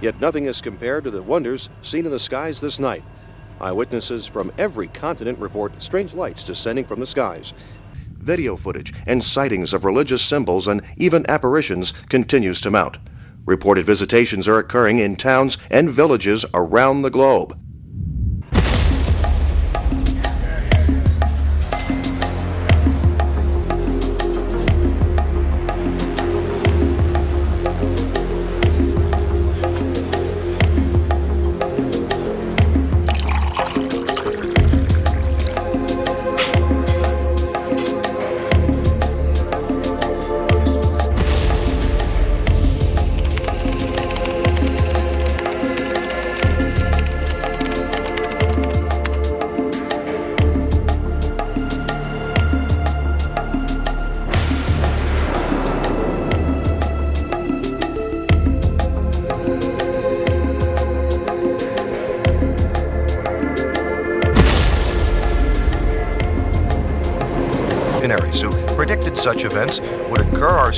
Yet nothing is compared to the wonders seen in the skies this night. Eyewitnesses from every continent report strange lights descending from the skies. Video footage and sightings of religious symbols and even apparitions continues to mount. Reported visitations are occurring in towns and villages around the globe.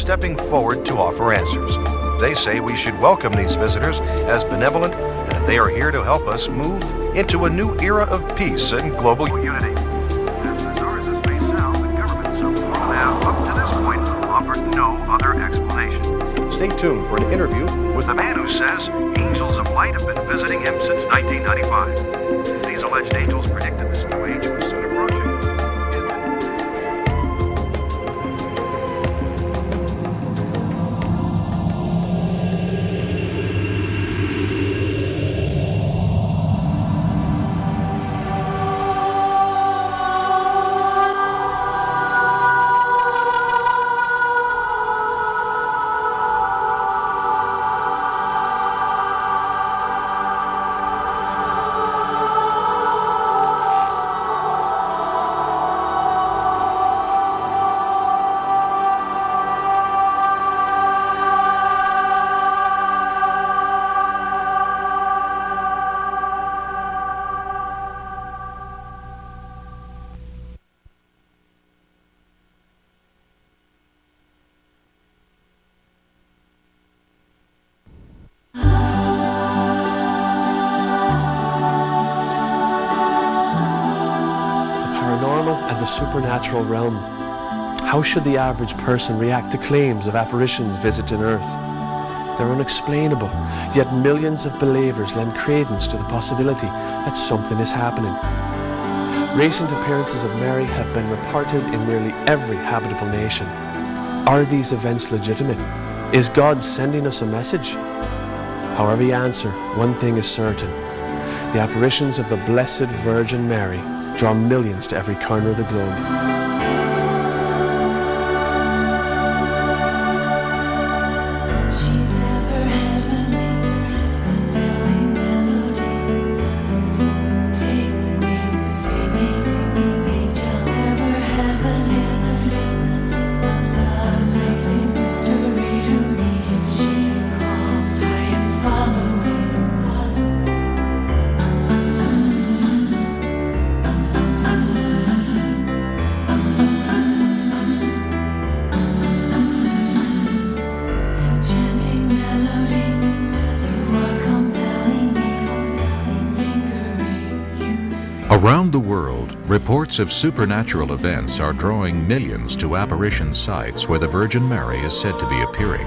Stepping forward to offer answers. They say we should welcome these visitors as benevolent and that they are here to help us move into a new era of peace and global unity. As bizarre as this may sound, the governments of have, up to this point, offered no other explanation. Stay tuned for an interview with The man who says angels of light have been visiting him since 1995. These alleged angels predicted supernatural realm. How should the average person react to claims of apparitions visiting Earth? They're unexplainable, yet millions of believers lend credence to the possibility that something is happening. Recent appearances of Mary have been reported in nearly every habitable nation. Are these events legitimate? Is God sending us a message? However you answer, one thing is certain. The apparitions of the Blessed Virgin Mary draw millions to every corner of the globe. Reports of supernatural events are drawing millions to apparition sites where the Virgin Mary is said to be appearing.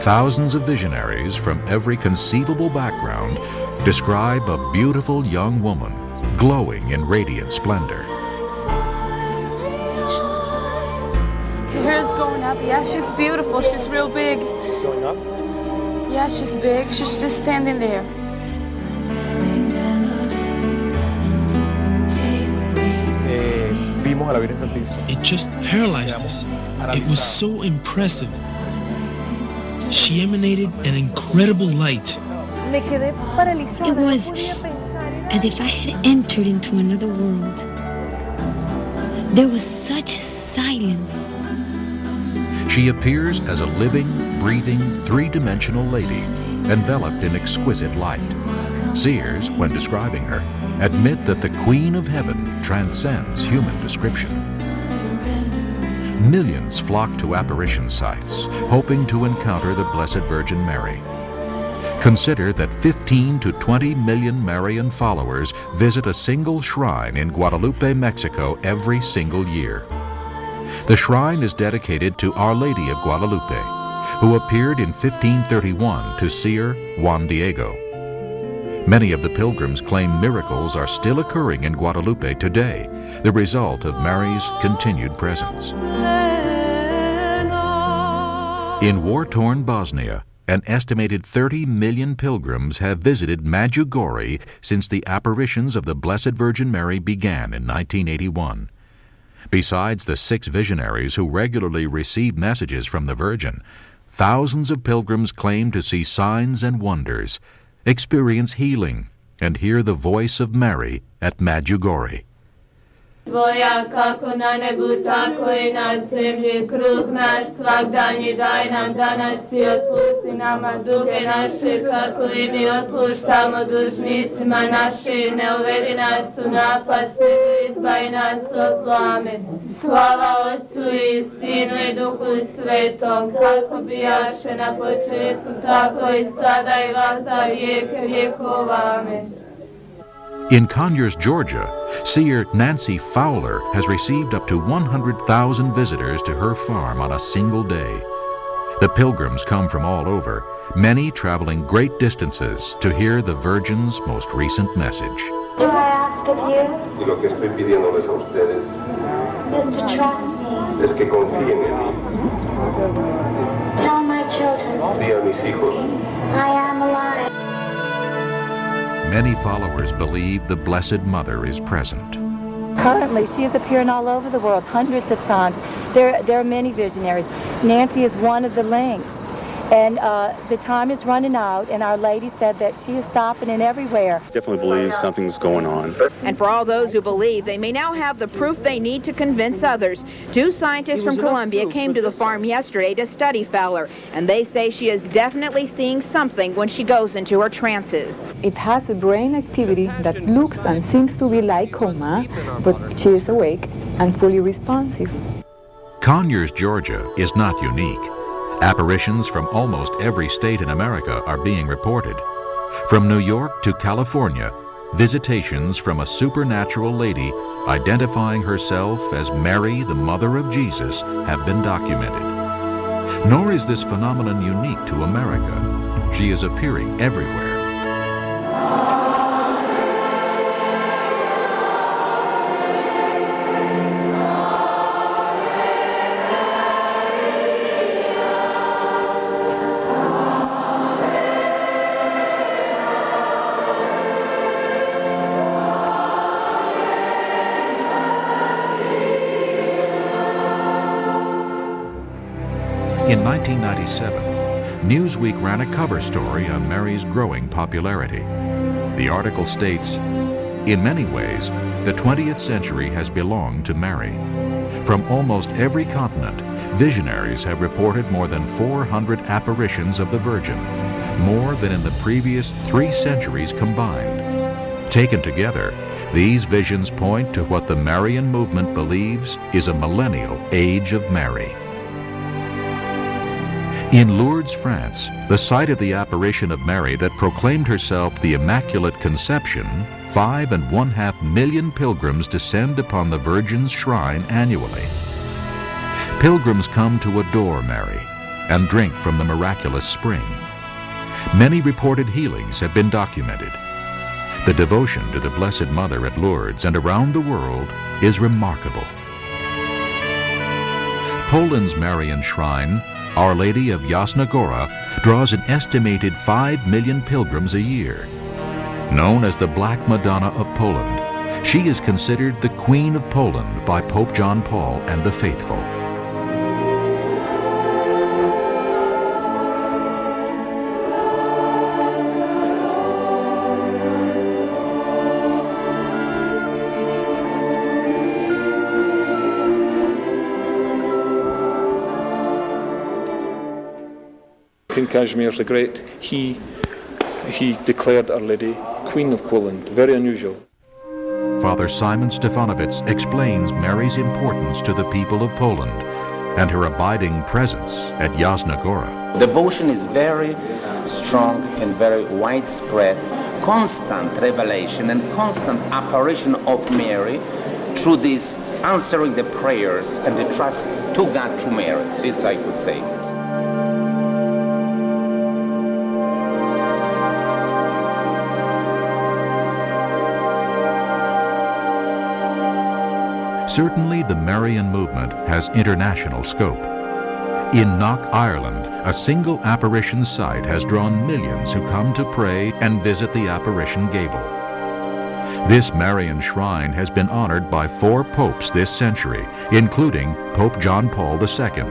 Thousands of visionaries from every conceivable background describe a beautiful young woman glowing in radiant splendor. Her hair's going up. Yeah, she's beautiful. She's real big. Going up? Yeah, she's big. She's just standing there. It just paralyzed us. It was so impressive. She emanated an incredible light. Me quedé paralizada. It was no podía pensar. Era as if I had entered into another world. There was such silence. She appears as a living, breathing, three dimensional lady, enveloped in exquisite light. Seers, when describing her, admit that the Queen of Heaven transcends human description. Millions flock to apparition sites, hoping to encounter the Blessed Virgin Mary. Consider that 15 to 20 million Marian followers visit a single shrine in Guadalupe, Mexico every single year. The shrine is dedicated to Our Lady of Guadalupe, who appeared in 1531 to seer Juan Diego. Many of the pilgrims claim miracles are still occurring in Guadalupe today, the result of Mary's continued presence. In war torn Bosnia, an estimated 30 million pilgrims have visited Medjugorje since the apparitions of the Blessed Virgin Mary began in 1981. Besides the six visionaries who regularly receive messages from the Virgin, thousands of pilgrims claim to see signs and wonders, experience healing, and hear the voice of Mary at Medjugorje. Tvoja kako na nebu, tako i na zemlji, kruh naš svakdanji daj nam danas i otpusti nama duge naše, kako i mi otpuštamo dužnicima našim, ne uvedi nas u napast, nego izbavi nas od zla. Amen. Slava Otcu i Sinu i Duhu Svetom, kako bijaše na početku, tako i sada i vaza vijeke vjekova. Amen. In Conyers, Georgia, seer Nancy Fowler has received up to 100,000 visitors to her farm on a single day. The pilgrims come from all over, many traveling great distances to hear the Virgin's most recent message. Do I ask of you Y lo que estoy pidiéndoles a ustedes is to trust me? es que confíen en mí. Tell my children Di a mis hijos I am alive. Many followers believe the Blessed Mother is present. Currently, she is appearing all over the world, hundreds of times. There, there are many visionaries. Nancy is one of the links. And uh, the time is running out, and Our Lady said that she is stopping in everywhere. Definitely believe something's going on. And for all those who believe, they may now have the proof they need to convince others. Two scientists from Columbia came to the farm yesterday to study Fowler, and they say she is definitely seeing something when she goes into her trances. It has a brain activity that looks and seems to be like coma, but she is awake and fully responsive. Conyers, Georgia is not unique. Apparitions from almost every state in America are being reported. From New York to California, visitations from a supernatural lady identifying herself as Mary, the Mother of Jesus, have been documented. Nor is this phenomenon unique to America. She is appearing everywhere. Newsweek ran a cover story on Mary's growing popularity. The article states In many ways, the 20th century has belonged to Mary. From almost every continent, visionaries have reported more than 400 apparitions of the Virgin, more than in the previous three centuries combined. Taken together, these visions point to what the Marian movement believes is a millennial age of Mary. In Lourdes, France, the site of the apparition of Mary that proclaimed herself the Immaculate Conception, five and one half million pilgrims descend upon the Virgin's shrine annually. Pilgrims come to adore Mary and drink from the miraculous spring. Many reported healings have been documented. The devotion to the Blessed Mother at Lourdes and around the world is remarkable. Poland's Marian shrine, Our Lady of Jasna Gora, draws an estimated 5 million pilgrims a year. Known as the Black Madonna of Poland, she is considered the Queen of Poland by Pope John Paul and the faithful. King Casimir the Great, he, he declared Our Lady Queen of Poland. Very unusual. Father Simon Stefanovitz explains Mary's importance to the people of Poland and her abiding presence at Jasna Gora. Devotion is very strong and very widespread, constant revelation and constant apparition of Mary through this answering the prayers and the trust to God through Mary. This I could say. Certainly, the Marian movement has international scope. In Knock, Ireland, a single apparition site has drawn millions who come to pray and visit the apparition gable. This Marian shrine has been honored by four popes this century, including Pope John Paul II,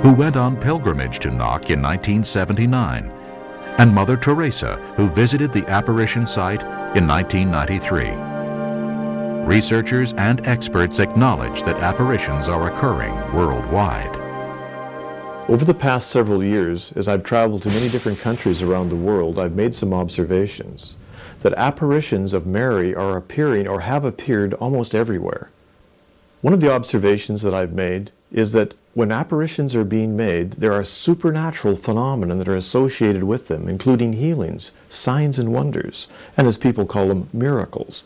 who went on pilgrimage to Knock in 1979, and Mother Teresa, who visited the apparition site in 1993. Researchers and experts acknowledge that apparitions are occurring worldwide. Over the past several years, as I've traveled to many different countries around the world, I've made some observations that apparitions of Mary are appearing or have appeared almost everywhere. One of the observations that I've made is that when apparitions are being made, there are supernatural phenomena that are associated with them, including healings, signs and wonders, and as people call them, miracles.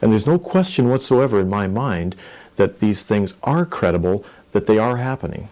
And there's no question whatsoever in my mind that these things are credible, that they are happening.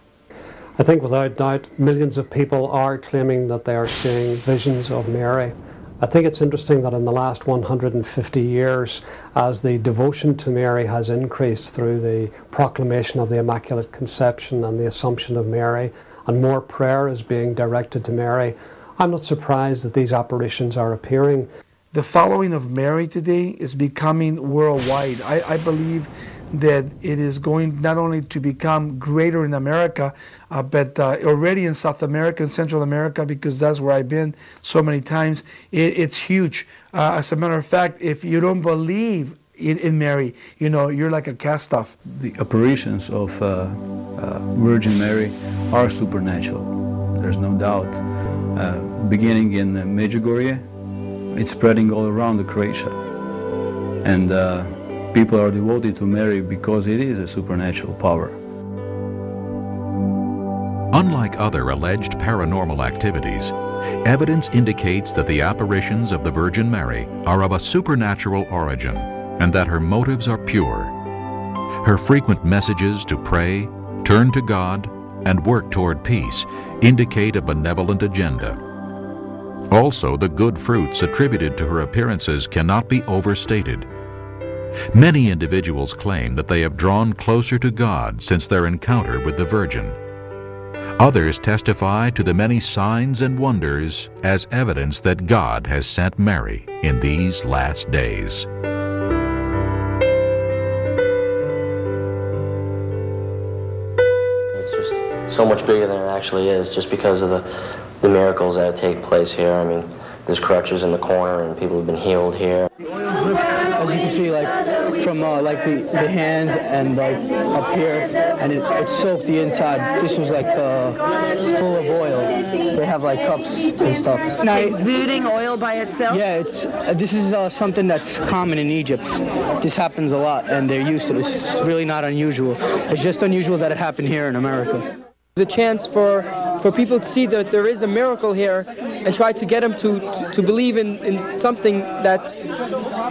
I think without doubt millions of people are claiming that they are seeing visions of Mary. I think it's interesting that in the last 150 years, as the devotion to Mary has increased through the proclamation of the Immaculate Conception and the Assumption of Mary, and more prayer is being directed to Mary, I'm not surprised that these apparitions are appearing. The following of Mary today is becoming worldwide. I, I believe that it is going not only to become greater in America, uh, but uh, already in South America and Central America, because that's where I've been so many times. It, it's huge. Uh, as a matter of fact, if you don't believe in, in Mary, you know, you're like a cast off. The apparitions of uh, uh, Virgin Mary are supernatural, there's no doubt. Uh, beginning in Medjugorje, it's spreading all around the Croatia. And uh, people are devoted to Mary because it is a supernatural power. Unlike other alleged paranormal activities, evidence indicates that the apparitions of the Virgin Mary are of a supernatural origin and that her motives are pure. Her frequent messages to pray, turn to God, and work toward peace indicate a benevolent agenda. Also, the good fruits attributed to her appearances cannot be overstated. Many individuals claim that they have drawn closer to God since their encounter with the Virgin. Others testify to the many signs and wonders as evidence that God has sent Mary in these last days. It's just so much bigger than it actually is just because of the, the miracles that take place here. I mean, there's crutches in the corner and people have been healed here. As you can see, like from uh, like the, the hands and like up here, and it, it soaked the inside. This was like uh, full of oil. They have like cups and stuff. exuding oil by itself? Yeah, it's uh, this is uh, something that's common in Egypt. This happens a lot, and they're used to it. It's really not unusual. It's just unusual that it happened here in America. It's a chance for, for people to see that there is a miracle here and try to get them to, to, to believe in, in something that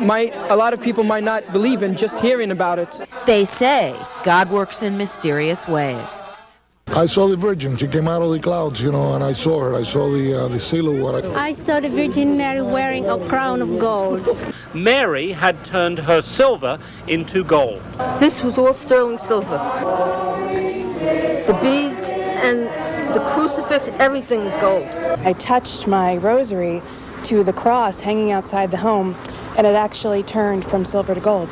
might a lot of people might not believe in just hearing about it. They say God works in mysterious ways. I saw the Virgin. She came out of the clouds, you know, and I saw her. I saw the uh, the silhouette. I saw the Virgin Mary wearing a crown of gold. Mary had turned her silver into gold. This was all sterling silver. The beads and the crucifix, everything is gold. I touched my rosary to the cross hanging outside the home, and it actually turned from silver to gold.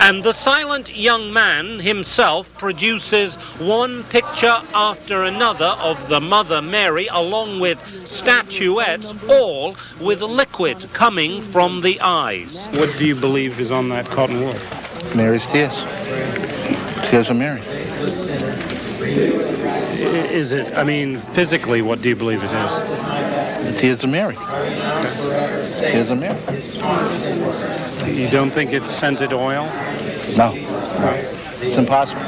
And the silent young man himself produces one picture after another of the Mother Mary, along with statuettes, all with liquid coming from the eyes. What do you believe is on that cotton wool? Mary's tears. Tears of Mary. Is it, I mean, physically, what do you believe it is? The tears of Mary. Tears of Mary. You don't think it's scented oil? No. It's impossible.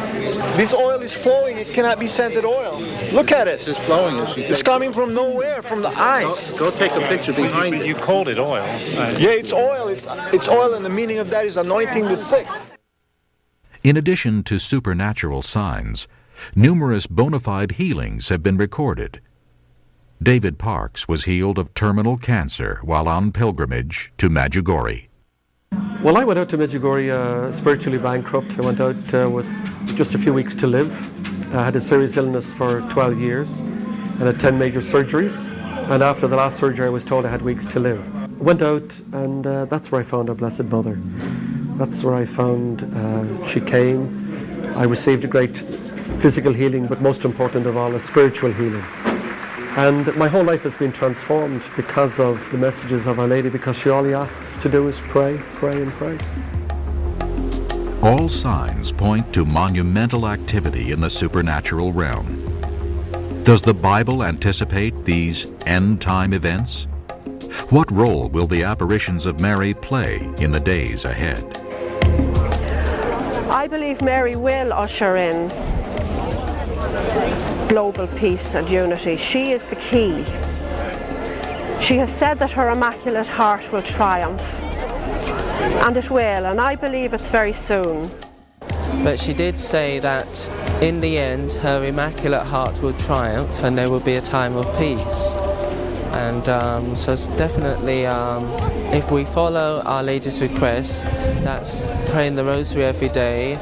This oil is flowing. It cannot be scented oil. Look at it. It's flowing. It's coming from nowhere, from the ice. Go, go take a picture behind you, it. You called it oil. Yeah, it's oil. It's it's oil, and the meaning of that is anointing the sick. In addition to supernatural signs, numerous bona fide healings have been recorded. David Parks was healed of terminal cancer while on pilgrimage to Medjugorje. Well, I went out to Medjugorje uh, spiritually bankrupt. I went out uh, with just a few weeks to live. I had a serious illness for 12 years and had 10 major surgeries. And after the last surgery, I was told I had weeks to live. I went out, and uh, that's where I found our Blessed Mother. That's where I found uh, she came. I received a great physical healing, but most important of all, a spiritual healing. And my whole life has been transformed because of the messages of Our Lady, because she all he asks to do is pray, pray, and pray. All signs point to monumental activity in the supernatural realm. Does the Bible anticipate these end time events? What role will the apparitions of Mary play in the days ahead? I believe Mary will usher in global peace and unity. She is the key. She has said that her Immaculate Heart will triumph. And it will, and I believe it's very soon. But she did say that in the end her Immaculate Heart will triumph and there will be a time of peace. And um, so it's definitely, um, if we follow Our Lady's request, that's praying the Rosary every day,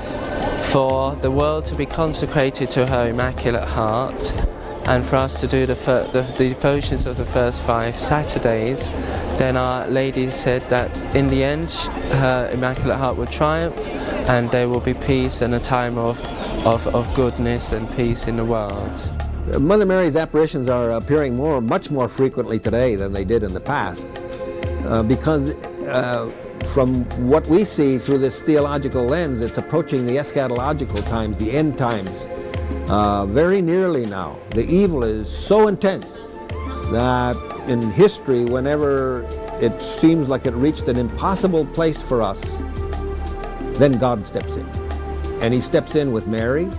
for the world to be consecrated to her Immaculate Heart and for us to do the, the, the, devotions of the first five Saturdays, then Our Lady said that in the end her Immaculate Heart will triumph and there will be peace and a time of, of, of goodness and peace in the world. Mother Mary's apparitions are appearing more, much more frequently today than they did in the past uh, because uh, from what we see through this theological lens, it's approaching the eschatological times, the end times, uh, very nearly now. The evil is so intense that in history, whenever it seems like it reached an impossible place for us, then God steps in. And he steps in with Mary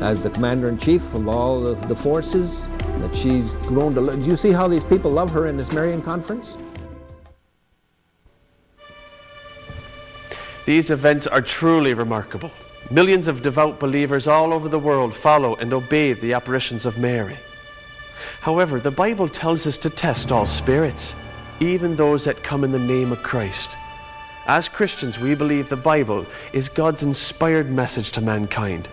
as the commander-in-chief of all of the forces that she's grown to love. Do you see how these people love her in this Marian conference? These events are truly remarkable. Millions of devout believers all over the world follow and obey the apparitions of Mary. However, the Bible tells us to test all spirits, even those that come in the name of Christ. As Christians, we believe the Bible is God's inspired message to mankind.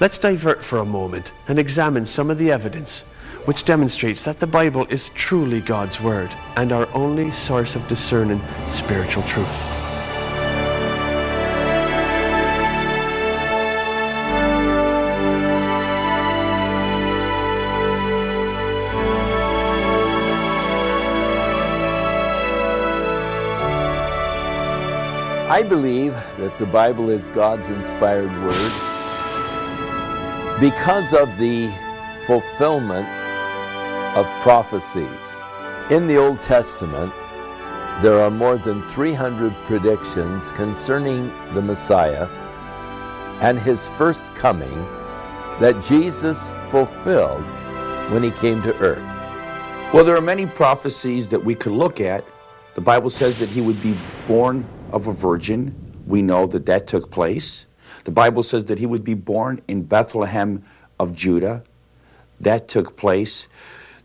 Let's divert for a moment and examine some of the evidence which demonstrates that the Bible is truly God's Word and our only source of discerning spiritual truth. I believe that the Bible is God's inspired word because of the fulfillment of prophecies. In the Old Testament, there are more than 300 predictions concerning the Messiah and his first coming that Jesus fulfilled when he came to earth. Well, there are many prophecies that we could look at. The Bible says that he would be born of a virgin. We know that that took place. The Bible says that he would be born in Bethlehem of Judah. That took place.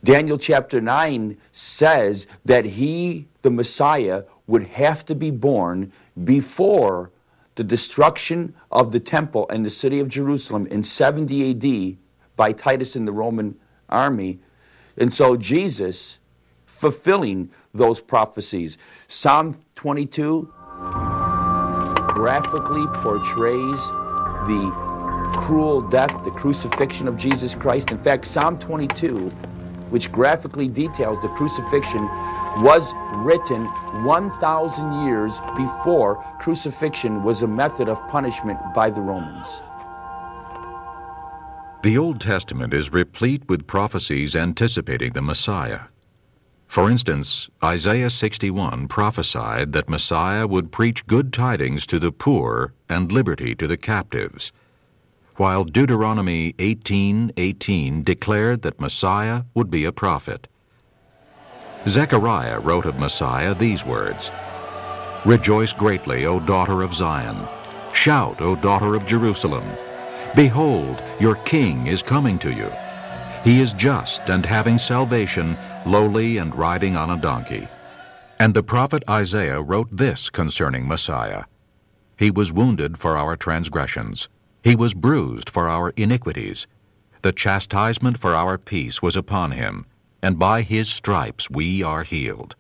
Daniel chapter 9 says that he, the Messiah, would have to be born before the destruction of the temple and the city of Jerusalem in 70 AD by Titus and the Roman army. And so Jesus fulfilling those prophecies. Psalm 22 graphically portrays the cruel death, the crucifixion of Jesus Christ. In fact, Psalm 22, which graphically details the crucifixion, was written 1,000 years before crucifixion was a method of punishment by the Romans. The Old Testament is replete with prophecies anticipating the Messiah. For instance, Isaiah 61 prophesied that Messiah would preach good tidings to the poor and liberty to the captives, while Deuteronomy 18:18 declared that Messiah would be a prophet. Zechariah wrote of Messiah these words: Rejoice greatly, O daughter of Zion. Shout, O daughter of Jerusalem. Behold, your king is coming to you. He is just and having salvation, lowly and riding on a donkey. And the prophet Isaiah wrote this concerning Messiah He was wounded for our transgressions, he was bruised for our iniquities. The chastisement for our peace was upon him, and by his stripes we are healed.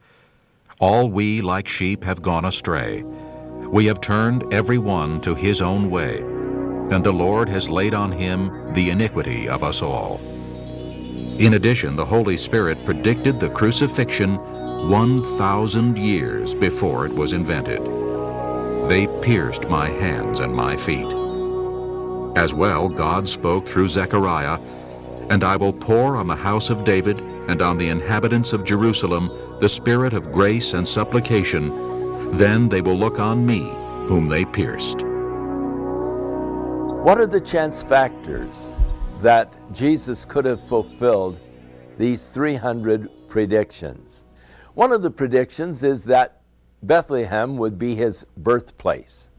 All we like sheep have gone astray. We have turned every one to his own way, and the Lord has laid on him the iniquity of us all. In addition, the Holy Spirit predicted the crucifixion 1,000 years before it was invented. They pierced my hands and my feet. As well, God spoke through Zechariah, And I will pour on the house of David and on the inhabitants of Jerusalem the spirit of grace and supplication. Then they will look on me, whom they pierced. What are the chance factors that Jesus could have fulfilled these 300 predictions? One of the predictions is that Bethlehem would be his birthplace.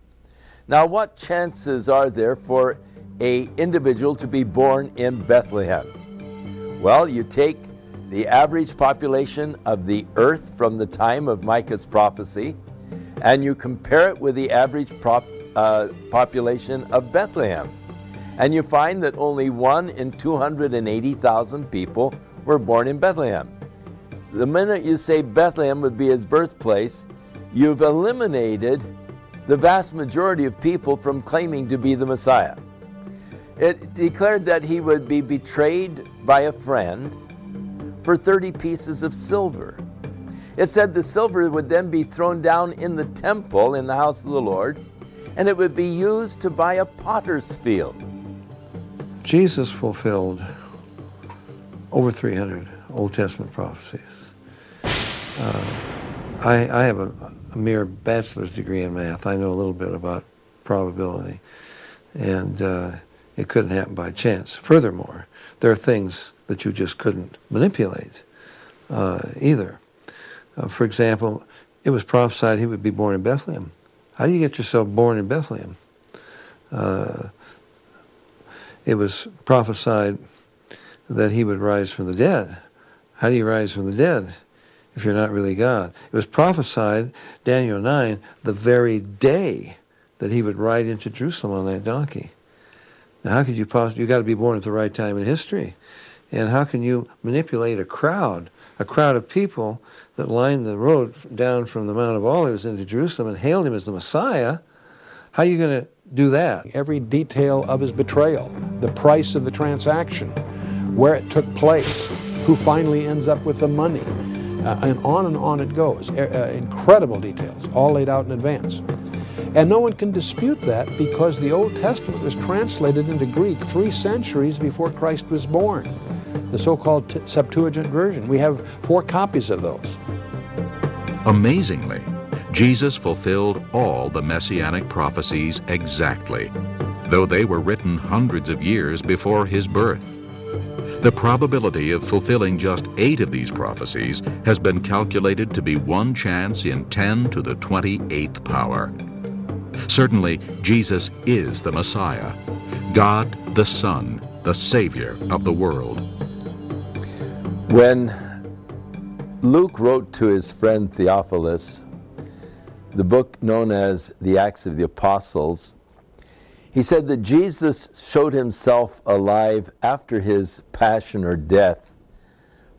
Now, what chances are there for a individual to be born in Bethlehem? Well, you take the average population of the earth from the time of Micah's prophecy, and you compare it with the average prop, uh, population of Bethlehem. And you find that only one in 280,000 people were born in Bethlehem. The minute you say Bethlehem would be his birthplace, you've eliminated the vast majority of people from claiming to be the Messiah. It declared that he would be betrayed by a friend for 30 pieces of silver. It said the silver would then be thrown down in the temple in the house of the Lord, and it would be used to buy a potter's field. Jesus fulfilled over 300 Old Testament prophecies. Uh, I, I, have a, a, mere bachelor's degree in math. I know a little bit about probability, and uh, it couldn't happen by chance. Furthermore, there are things that you just couldn't manipulate uh, either. Uh, for example, it was prophesied he would be born in Bethlehem. How do you get yourself born in Bethlehem? It was prophesied that he would rise from the dead. How do you rise from the dead if you're not really God? It was prophesied, Daniel 9, the very day that he would ride into Jerusalem on that donkey. Now, how could you possibly, you've got to be born at the right time in history. And how can you manipulate a crowd, a crowd of people that lined the road down from the Mount of Olives into Jerusalem and hailed him as the Messiah? How are you going to do that? Every detail of his betrayal, the price of the transaction, where it took place, who finally ends up with the money, uh, and on and on it goes. Uh, incredible details, all laid out in advance. And no one can dispute that because the Old Testament was translated into Greek three centuries before Christ was born, the so called Septuagint version. We have four copies of those. Amazingly, Jesus fulfilled all the messianic prophecies exactly, though they were written hundreds of years before his birth. The probability of fulfilling just eight of these prophecies has been calculated to be one chance in 10 to the 28th power. Certainly, Jesus is the Messiah, God the Son, the Savior of the world. When Luke wrote to his friend Theophilus, the book known as the Acts of the Apostles, he said that Jesus showed himself alive after his passion or death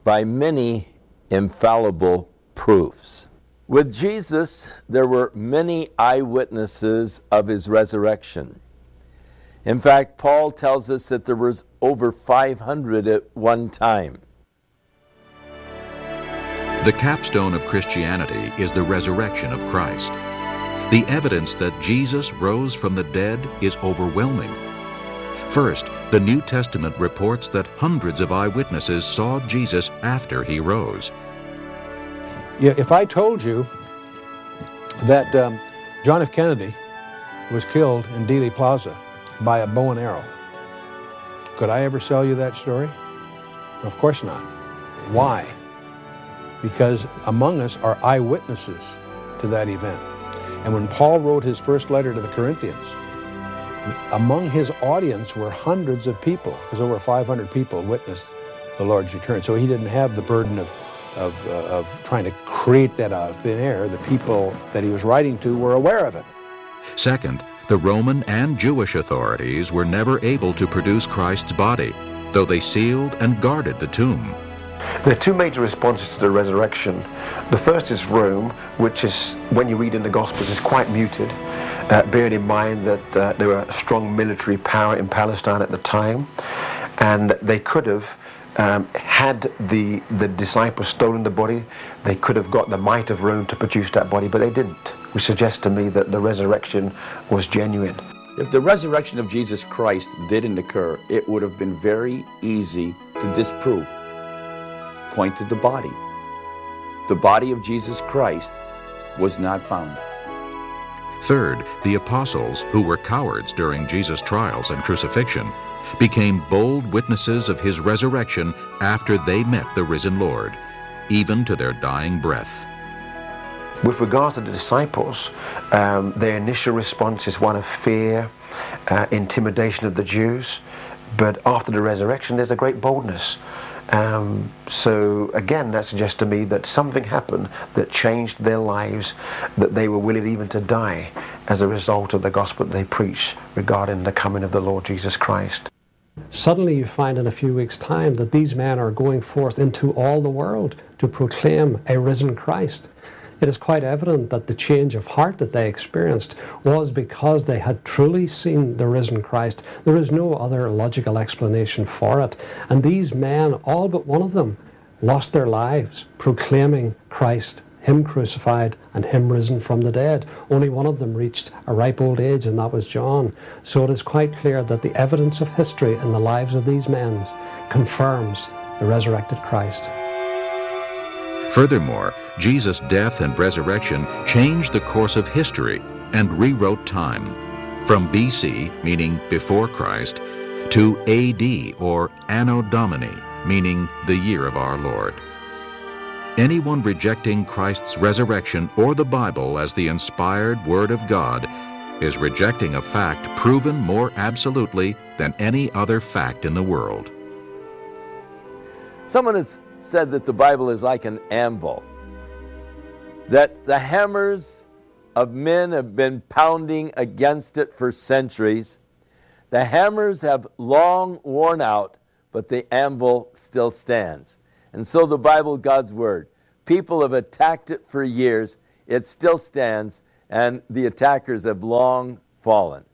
by many infallible proofs. With Jesus, there were many eyewitnesses of his resurrection. In fact, Paul tells us that there was over 500 at one time. The capstone of Christianity is the resurrection of Christ. The evidence that Jesus rose from the dead is overwhelming. First, the New Testament reports that hundreds of eyewitnesses saw Jesus after he rose. If I told you that um, John F. Kennedy was killed in Dealey Plaza by a bow and arrow, could I ever sell you that story? Of course not. Why? Because among us are eyewitnesses to that event. And when Paul wrote his first letter to the Corinthians, among his audience were hundreds of people, because over 500 people witnessed the Lord's return. So he didn't have the burden of, of, uh, of trying to create that out of thin air. The people that he was writing to were aware of it. Second, the Roman and Jewish authorities were never able to produce Christ's body, though they sealed and guarded the tomb. There are two major responses to the resurrection. The first is Rome, which is, when you read in the Gospels, is quite muted, uh, bearing in mind that uh, there were a strong military power in Palestine at the time, and they could have um, had the, the disciples stolen the body, they could have got the might of Rome to produce that body, but they didn't, which suggests to me that the resurrection was genuine. If the resurrection of Jesus Christ didn't occur, it would have been very easy to disprove. Point to the body. The body of Jesus Christ was not found. Third, the apostles, who were cowards during Jesus' trials and crucifixion, became bold witnesses of his resurrection after they met the risen Lord, even to their dying breath. With regards to the disciples, um, their initial response is one of fear, uh, intimidation of the Jews, but after the resurrection, there's a great boldness. Um, so again, that suggests to me that something happened that changed their lives, that they were willing even to die as a result of the gospel they preached regarding the coming of the Lord Jesus Christ. Suddenly you find in a few weeks' time that these men are going forth into all the world to proclaim a risen Christ. It is quite evident that the change of heart that they experienced was because they had truly seen the risen Christ. There is no other logical explanation for it. And these men, all but one of them, lost their lives proclaiming Christ him crucified and him risen from the dead. Only one of them reached a ripe old age, and that was John. So it is quite clear that the evidence of history in the lives of these men confirms the resurrected Christ. Furthermore, Jesus' death and resurrection changed the course of history and rewrote time from BC, meaning before Christ, to AD or Anno Domini, meaning the year of our Lord. Anyone rejecting Christ's resurrection or the Bible as the inspired Word of God is rejecting a fact proven more absolutely than any other fact in the world. Someone has said that the Bible is like an anvil, that the hammers of men have been pounding against it for centuries. The hammers have long worn out, but the anvil still stands. And so the Bible, God's Word, people have attacked it for years, it still stands, and the attackers have long fallen.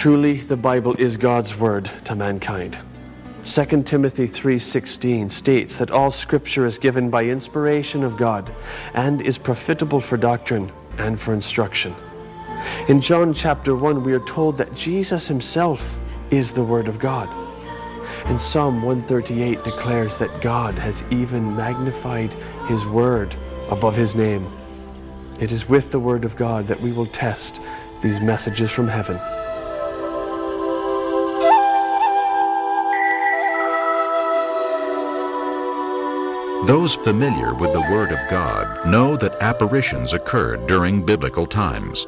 Truly, the Bible is God's word to mankind. 2 Timothy 3:16 states that all scripture is given by inspiration of God and is profitable for doctrine and for instruction. In John chapter 1 we are told that Jesus himself is the word of God. And Psalm 138 declares that God has even magnified his word above his name. It is with the word of God that we will test these messages from heaven. Those familiar with the Word of God know that apparitions occurred during biblical times.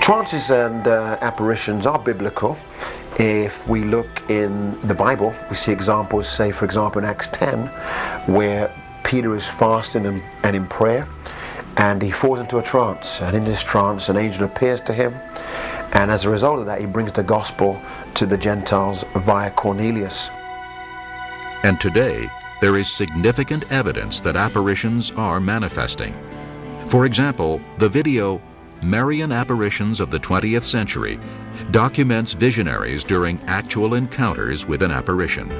Trances and uh, apparitions are biblical. If we look in the Bible, we see examples, say, for example, in Acts 10, where Peter is fasting and, and in prayer, and he falls into a trance. And in this trance, an angel appears to him, and as a result of that, he brings the gospel to the Gentiles via Cornelius. And today, there is significant evidence that apparitions are manifesting. For example, the video Marian Apparitions of the 20th Century documents visionaries during actual encounters with an apparition.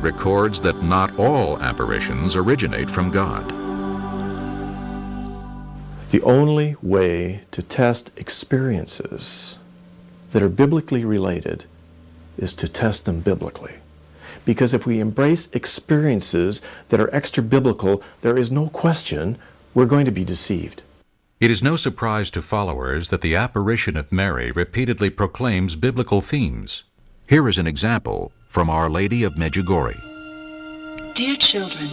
Records that not all apparitions originate from God. The only way to test experiences that are biblically related is to test them biblically. Because if we embrace experiences that are extra biblical, there is no question we're going to be deceived. It is no surprise to followers that the apparition of Mary repeatedly proclaims biblical themes. Here is an example from Our Lady of Medjugorje. Dear children,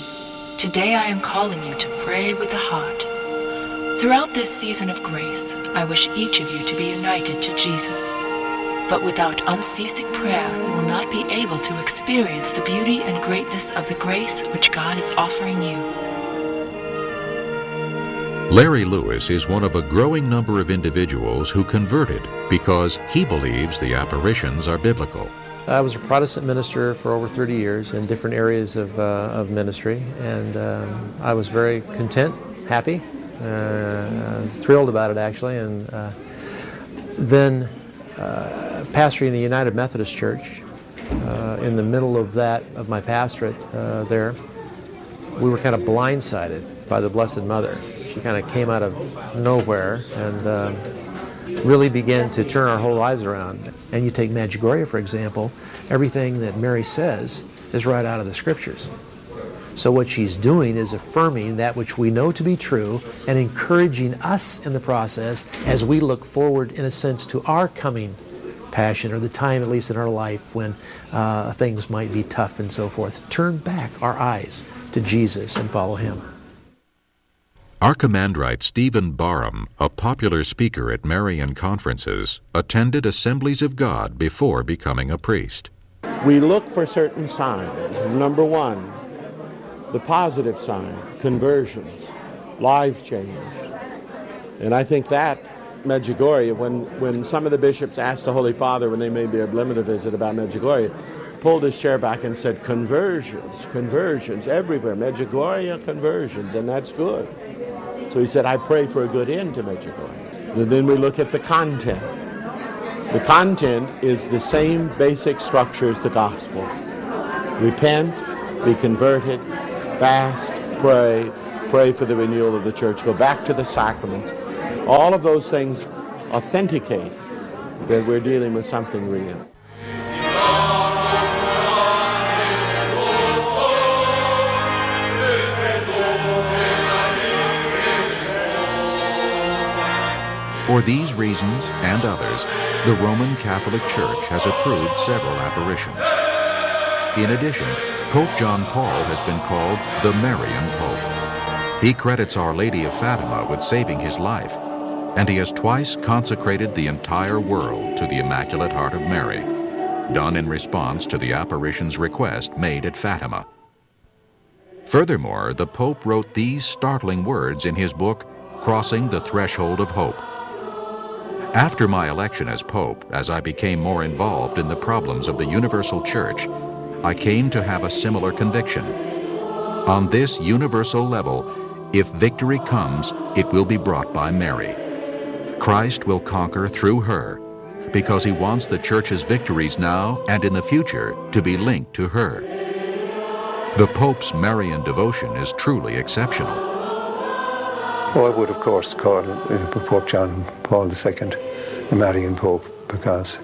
today I am calling you to pray with the heart. Throughout this season of grace, I wish each of you to be united to Jesus. But without unceasing prayer, you will not be able to experience the beauty and greatness of the grace which God is offering you. Larry Lewis is one of a growing number of individuals who converted because he believes the apparitions are biblical. I was a Protestant minister for over 30 years in different areas of, uh, of ministry, and um, I was very content, happy, uh, thrilled about it actually. And uh, then uh, pastoring the United Methodist Church, uh, in the middle of that, of my pastorate uh, there, we were kind of blindsided by the Blessed Mother. She kind of came out of nowhere and um, really began to turn our whole lives around. And you take Medjugorje, for example, everything that Mary says is right out of the scriptures. So what she's doing is affirming that which we know to be true and encouraging us in the process as we look forward, in a sense, to our coming passion or the time, at least in our life, when uh, things might be tough and so forth. Turn back our eyes to Jesus and follow Him. Archimandrite Stephen Barham, a popular speaker at Marian conferences, attended Assemblies of God before becoming a priest. We look for certain signs. Number one, the positive sign, conversions, lives change. And I think that, Medjugorje, when, when some of the bishops asked the Holy Father when they made their ad limina visit about Medjugorje, pulled his chair back and said, conversions, conversions, everywhere, Medjugorje, conversions, and that's good. So he said, I pray for a good end to Medjugorje. And then we look at the content. The content is the same basic structure as the gospel. Repent, be converted, fast, pray, pray for the renewal of the church, go back to the sacraments. All of those things authenticate that we're dealing with something real. For these reasons and others, the Roman Catholic Church has approved several apparitions. In addition, Pope John Paul has been called the Marian Pope. He credits Our Lady of Fatima with saving his life, and he has twice consecrated the entire world to the Immaculate Heart of Mary, done in response to the apparition's request made at Fatima. Furthermore, the Pope wrote these startling words in his book, Crossing the Threshold of Hope. After my election as Pope, as I became more involved in the problems of the Universal Church, I came to have a similar conviction. On this universal level, if victory comes, it will be brought by Mary. Christ will conquer through her, because he wants the Church's victories now and in the future to be linked to her. The Pope's Marian devotion is truly exceptional. Oh, I would, of course, call uh, Pope John Paul II the Marian Pope because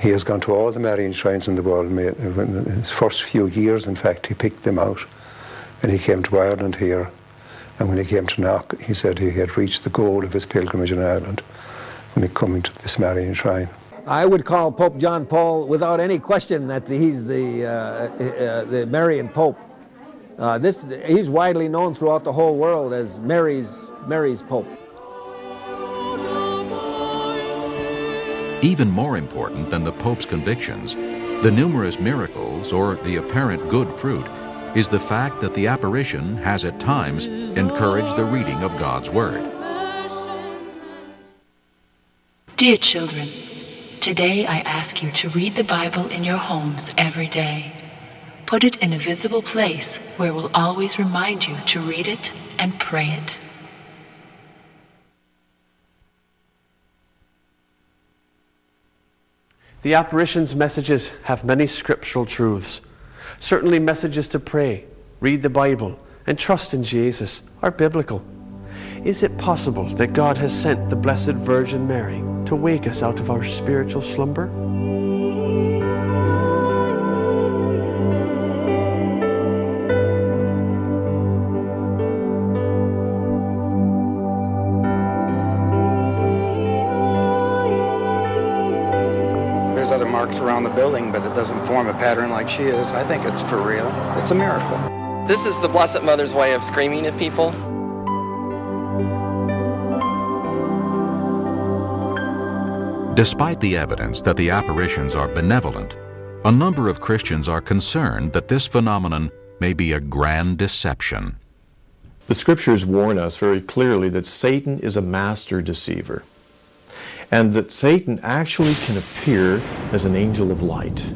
he has gone to all the Marian shrines in the world. In his first few years, in fact, he picked them out. And he came to Ireland here. And when he came to Knock, he said he had reached the goal of his pilgrimage in Ireland when he came to this Marian shrine. I would call Pope John Paul without any question that he's the, uh, uh, the Marian Pope. Uh, this, he's widely known throughout the whole world as Mary's, Mary's Pope. Even more important than the Pope's convictions, the numerous miracles or the apparent good fruit is the fact that the apparition has at times encouraged the reading of God's Word. Dear children, today I ask you to read the Bible in your homes every day. Put it in a visible place where it will always remind you to read it and pray it. The apparitions messages have many scriptural truths. Certainly, messages to pray, read the Bible, and trust in Jesus are biblical. Is it possible that God has sent the Blessed Virgin Mary to wake us out of our spiritual slumber? Around the building, but it doesn't form a pattern like she is. I think it's for real. It's a miracle. This is the Blessed Mother's way of screaming at people. Despite the evidence that the apparitions are benevolent, a number of Christians are concerned that this phenomenon may be a grand deception. The scriptures warn us very clearly that Satan is a master deceiver and that Satan actually can appear as an angel of light.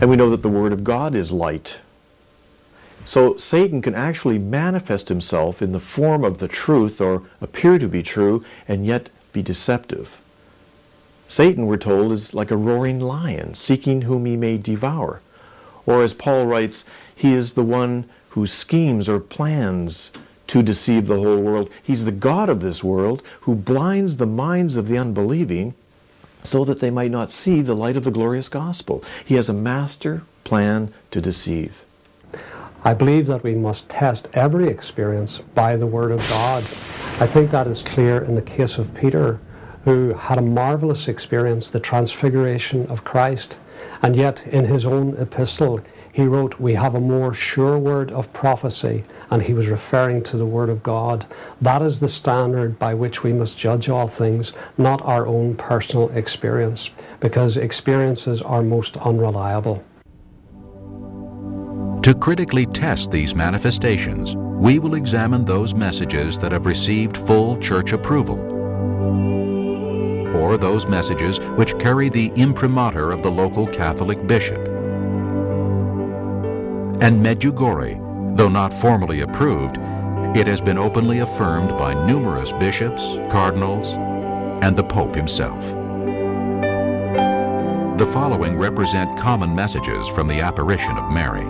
And we know that the Word of God is light. So Satan can actually manifest himself in the form of the truth or appear to be true and yet be deceptive. Satan, we're told, is like a roaring lion, seeking whom he may devour. Or as Paul writes, he is the one whose schemes or plans to deceive the whole world. He's the God of this world who blinds the minds of the unbelieving so that they might not see the light of the glorious gospel. He has a master plan to deceive. I believe that we must test every experience by the Word of God. I think that is clear in the case of Peter, who had a marvelous experience, the transfiguration of Christ. And yet, in his own epistle, he wrote, We have a more sure word of prophecy, and he was referring to the Word of God. That is the standard by which we must judge all things, not our own personal experience, because experiences are most unreliable. To critically test these manifestations, we will examine those messages that have received full church approval, or those messages which carry the imprimatur of the local Catholic bishop. And Medjugorje, though not formally approved, it has been openly affirmed by numerous bishops, cardinals, and the Pope himself. The following represent common messages from the apparition of Mary.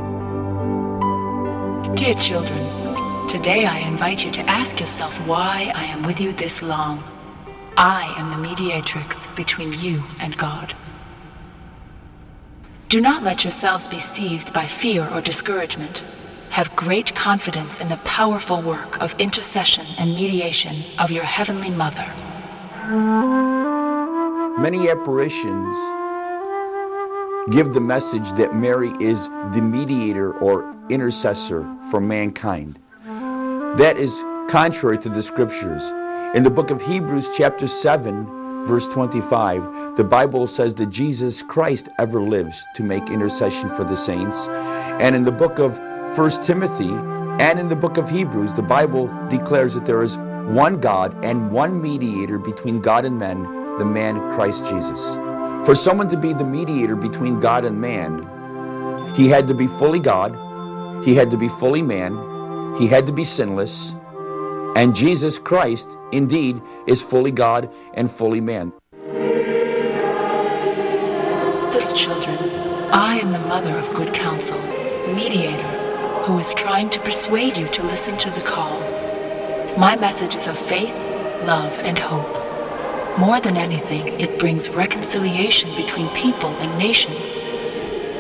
Dear children, today I invite you to ask yourself why I am with you this long. I am the mediatrix between you and God. Do not let yourselves be seized by fear or discouragement. Have great confidence in the powerful work of intercession and mediation of your Heavenly Mother. Many apparitions give the message that Mary is the mediator or intercessor for mankind. That is contrary to the scriptures. In the book of Hebrews, chapter 7, verse 25, the Bible says that Jesus Christ ever lives to make intercession for the saints. And in the book of 1 Timothy and in the book of Hebrews, the Bible declares that there is one God and one mediator between God and men, the man Christ Jesus. For someone to be the mediator between God and man, he had to be fully God, he had to be fully man, he had to be sinless, and Jesus Christ, indeed, is fully God and fully man. Little children, I am the mother of good counsel, mediator, who is trying to persuade you to listen to the call. My message is of faith, love, and hope. More than anything, it brings reconciliation between people and nations.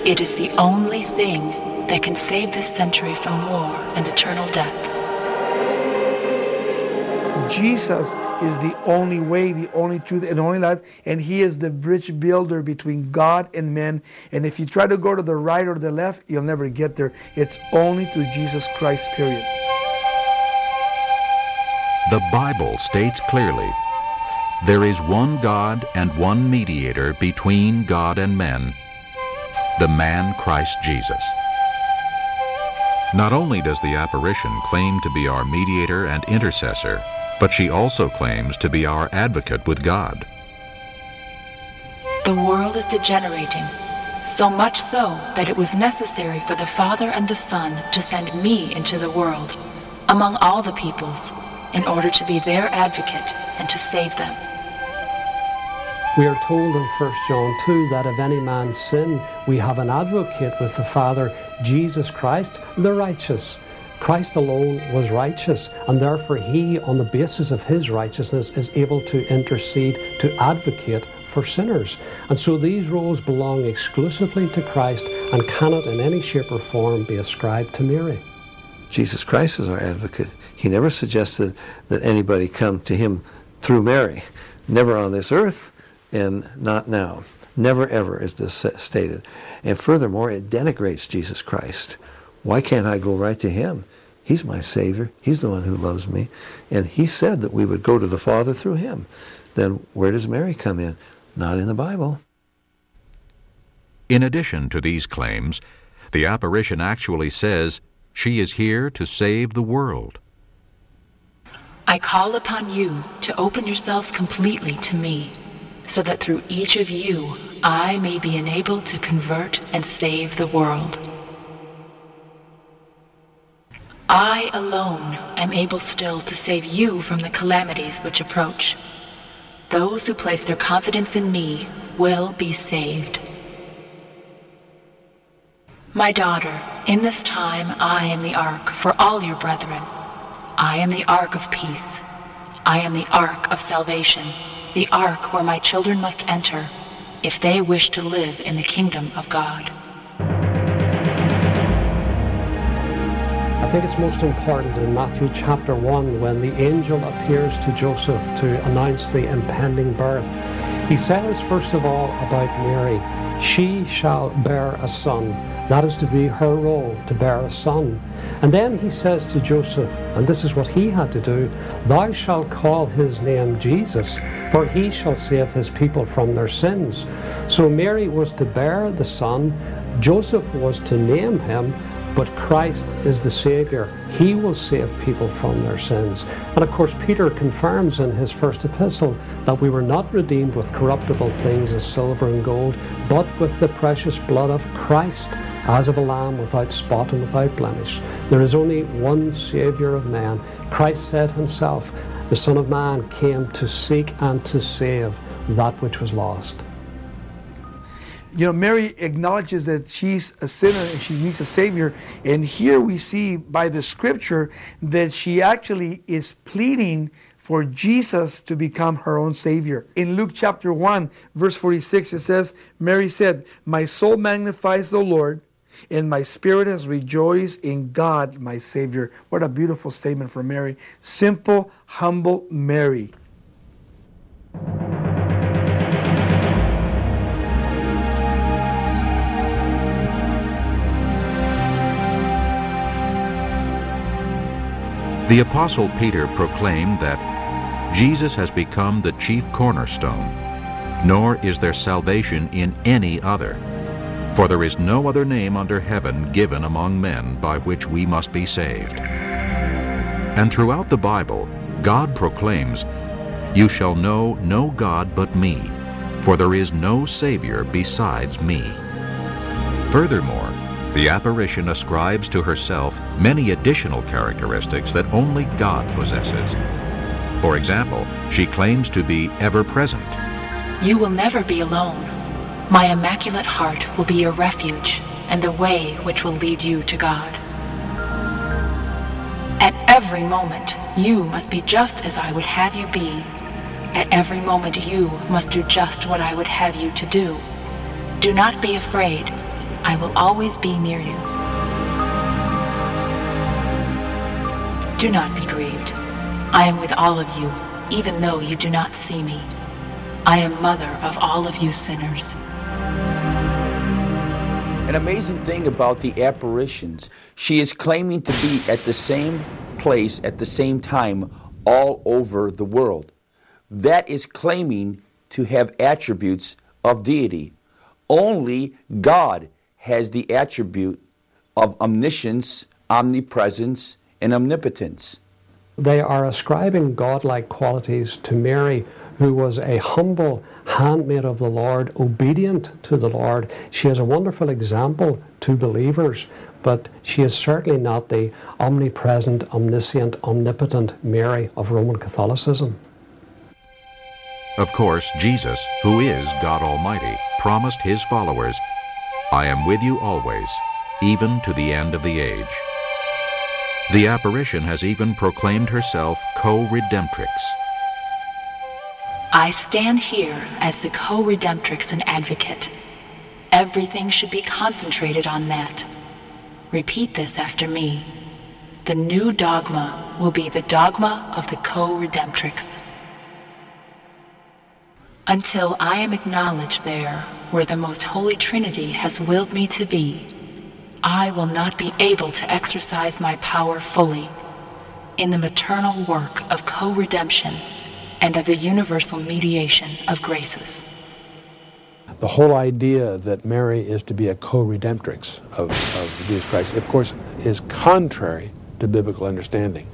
It is the only thing that can save this century from war and eternal death. Jesus is the only way, the only truth, and only life, and He is the bridge builder between God and men. And if you try to go to the right or the left, you'll never get there. It's only through Jesus Christ, period. The Bible states clearly there is one God and one mediator between God and men, the man Christ Jesus. Not only does the apparition claim to be our mediator and intercessor, but she also claims to be our advocate with God. The world is degenerating, so much so that it was necessary for the Father and the Son to send me into the world, among all the peoples, in order to be their advocate and to save them. We are told in 1 John 2 that if any man sin, we have an advocate with the Father, Jesus Christ, the righteous. Christ alone was righteous, and therefore he, on the basis of his righteousness, is able to intercede, to advocate for sinners. And so these roles belong exclusively to Christ and cannot in any shape or form be ascribed to Mary. Jesus Christ is our advocate. He never suggested that anybody come to him through Mary. Never on this earth and not now. Never ever is this stated. And furthermore, it denigrates Jesus Christ. Why can't I go right to him? He's my Savior. He's the one who loves me. And he said that we would go to the Father through him. Then where does Mary come in? Not in the Bible. In addition to these claims, the apparition actually says she is here to save the world. I call upon you to open yourselves completely to me, so that through each of you I may be enabled to convert and save the world. I alone am able still to save you from the calamities which approach. Those who place their confidence in me will be saved. My daughter, in this time I am the ark for all your brethren. I am the ark of peace. I am the ark of salvation, the ark where my children must enter if they wish to live in the kingdom of God. I think it's most important in Matthew chapter 1 when the angel appears to Joseph to announce the impending birth. He says, first of all, about Mary, she shall bear a son that is to be her role, to bear a son. And then he says to Joseph, and this is what he had to do Thou shalt call his name Jesus, for he shall save his people from their sins. So Mary was to bear the son, Joseph was to name him, but Christ is the Saviour. He will save people from their sins. And of course, Peter confirms in his first epistle that we were not redeemed with corruptible things as silver and gold, but with the precious blood of Christ, as of a lamb without spot and without blemish. There is only one Saviour of men. Christ said himself, The Son of Man came to seek and to save that which was lost you know, Mary acknowledges that she's a sinner and she needs a Savior. And here we see by the scripture that she actually is pleading for Jesus to become her own Savior. In Luke chapter 1, verse 46, it says, Mary said, My soul magnifies the Lord, and my spirit has rejoiced in God, my Savior. What a beautiful statement from Mary. Simple, humble Mary. The Apostle Peter proclaimed that Jesus has become the chief cornerstone, nor is there salvation in any other. For there is no other name under heaven given among men by which we must be saved. And throughout the Bible, God proclaims, You shall know no God but me, for there is no Savior besides me. Furthermore, the apparition ascribes to herself many additional characteristics that only God possesses. For example, she claims to be ever present. You will never be alone. My immaculate heart will be your refuge and the way which will lead you to God. At every moment, you must be just as I would have you be. At every moment, you must do just what I would have you to do. Do not be afraid. I will always be near you. Do not be grieved. I am with all of you, even though you do not see me. I am mother of all of you sinners. An amazing thing about the apparitions, she is claiming to be at the same place at the same time all over the world. That is claiming to have attributes of deity. Only God has the attribute of omniscience, omnipresence, and omnipotence. They are ascribing godlike qualities to Mary, who was a humble handmaid of the Lord, obedient to the Lord. She is a wonderful example to believers, but she is certainly not the omnipresent, omniscient, omnipotent Mary of Roman Catholicism. Of course, Jesus, who is God Almighty, promised his followers, I am with you always, even to the end of the age. The apparition has even proclaimed herself co-redemptrix. I stand here as the co-redemptrix and advocate. Everything should be concentrated on that. Repeat this after me. The new dogma will be the dogma of the co-redemptrix. Until I am acknowledged there where the most holy Trinity has willed me to be, I will not be able to exercise my power fully in the maternal work of co-redemption and of the universal mediation of graces. The whole idea that Mary is to be a co-redemptrix of, of Jesus Christ, of course, is contrary to biblical understanding.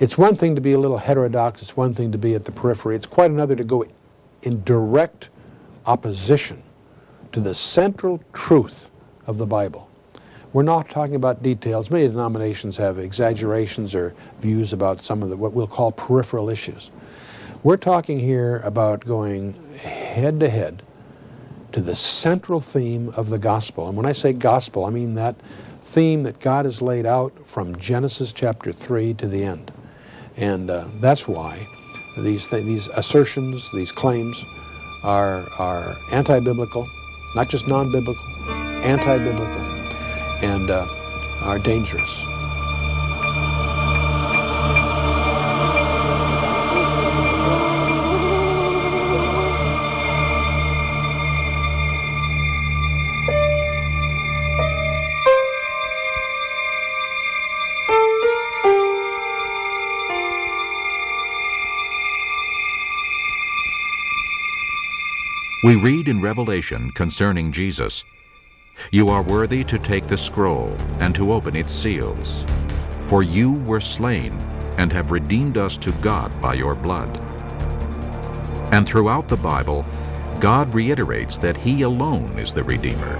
It's one thing to be a little heterodox, it's one thing to be at the periphery, it's quite another to go in direct opposition to the central truth of the Bible. We're not talking about details. Many denominations have exaggerations or views about some of the, what we'll call peripheral issues. We're talking here about going head to head to the central theme of the gospel. And when I say gospel, I mean that theme that God has laid out from Genesis chapter 3 to the end. And uh, that's why these, th these assertions, these claims are, are anti-biblical, not just non-biblical, anti-biblical, and uh, are dangerous. We read in Revelation concerning Jesus, You are worthy to take the scroll and to open its seals. For you were slain and have redeemed us to God by your blood. And throughout the Bible, God reiterates that He alone is the Redeemer.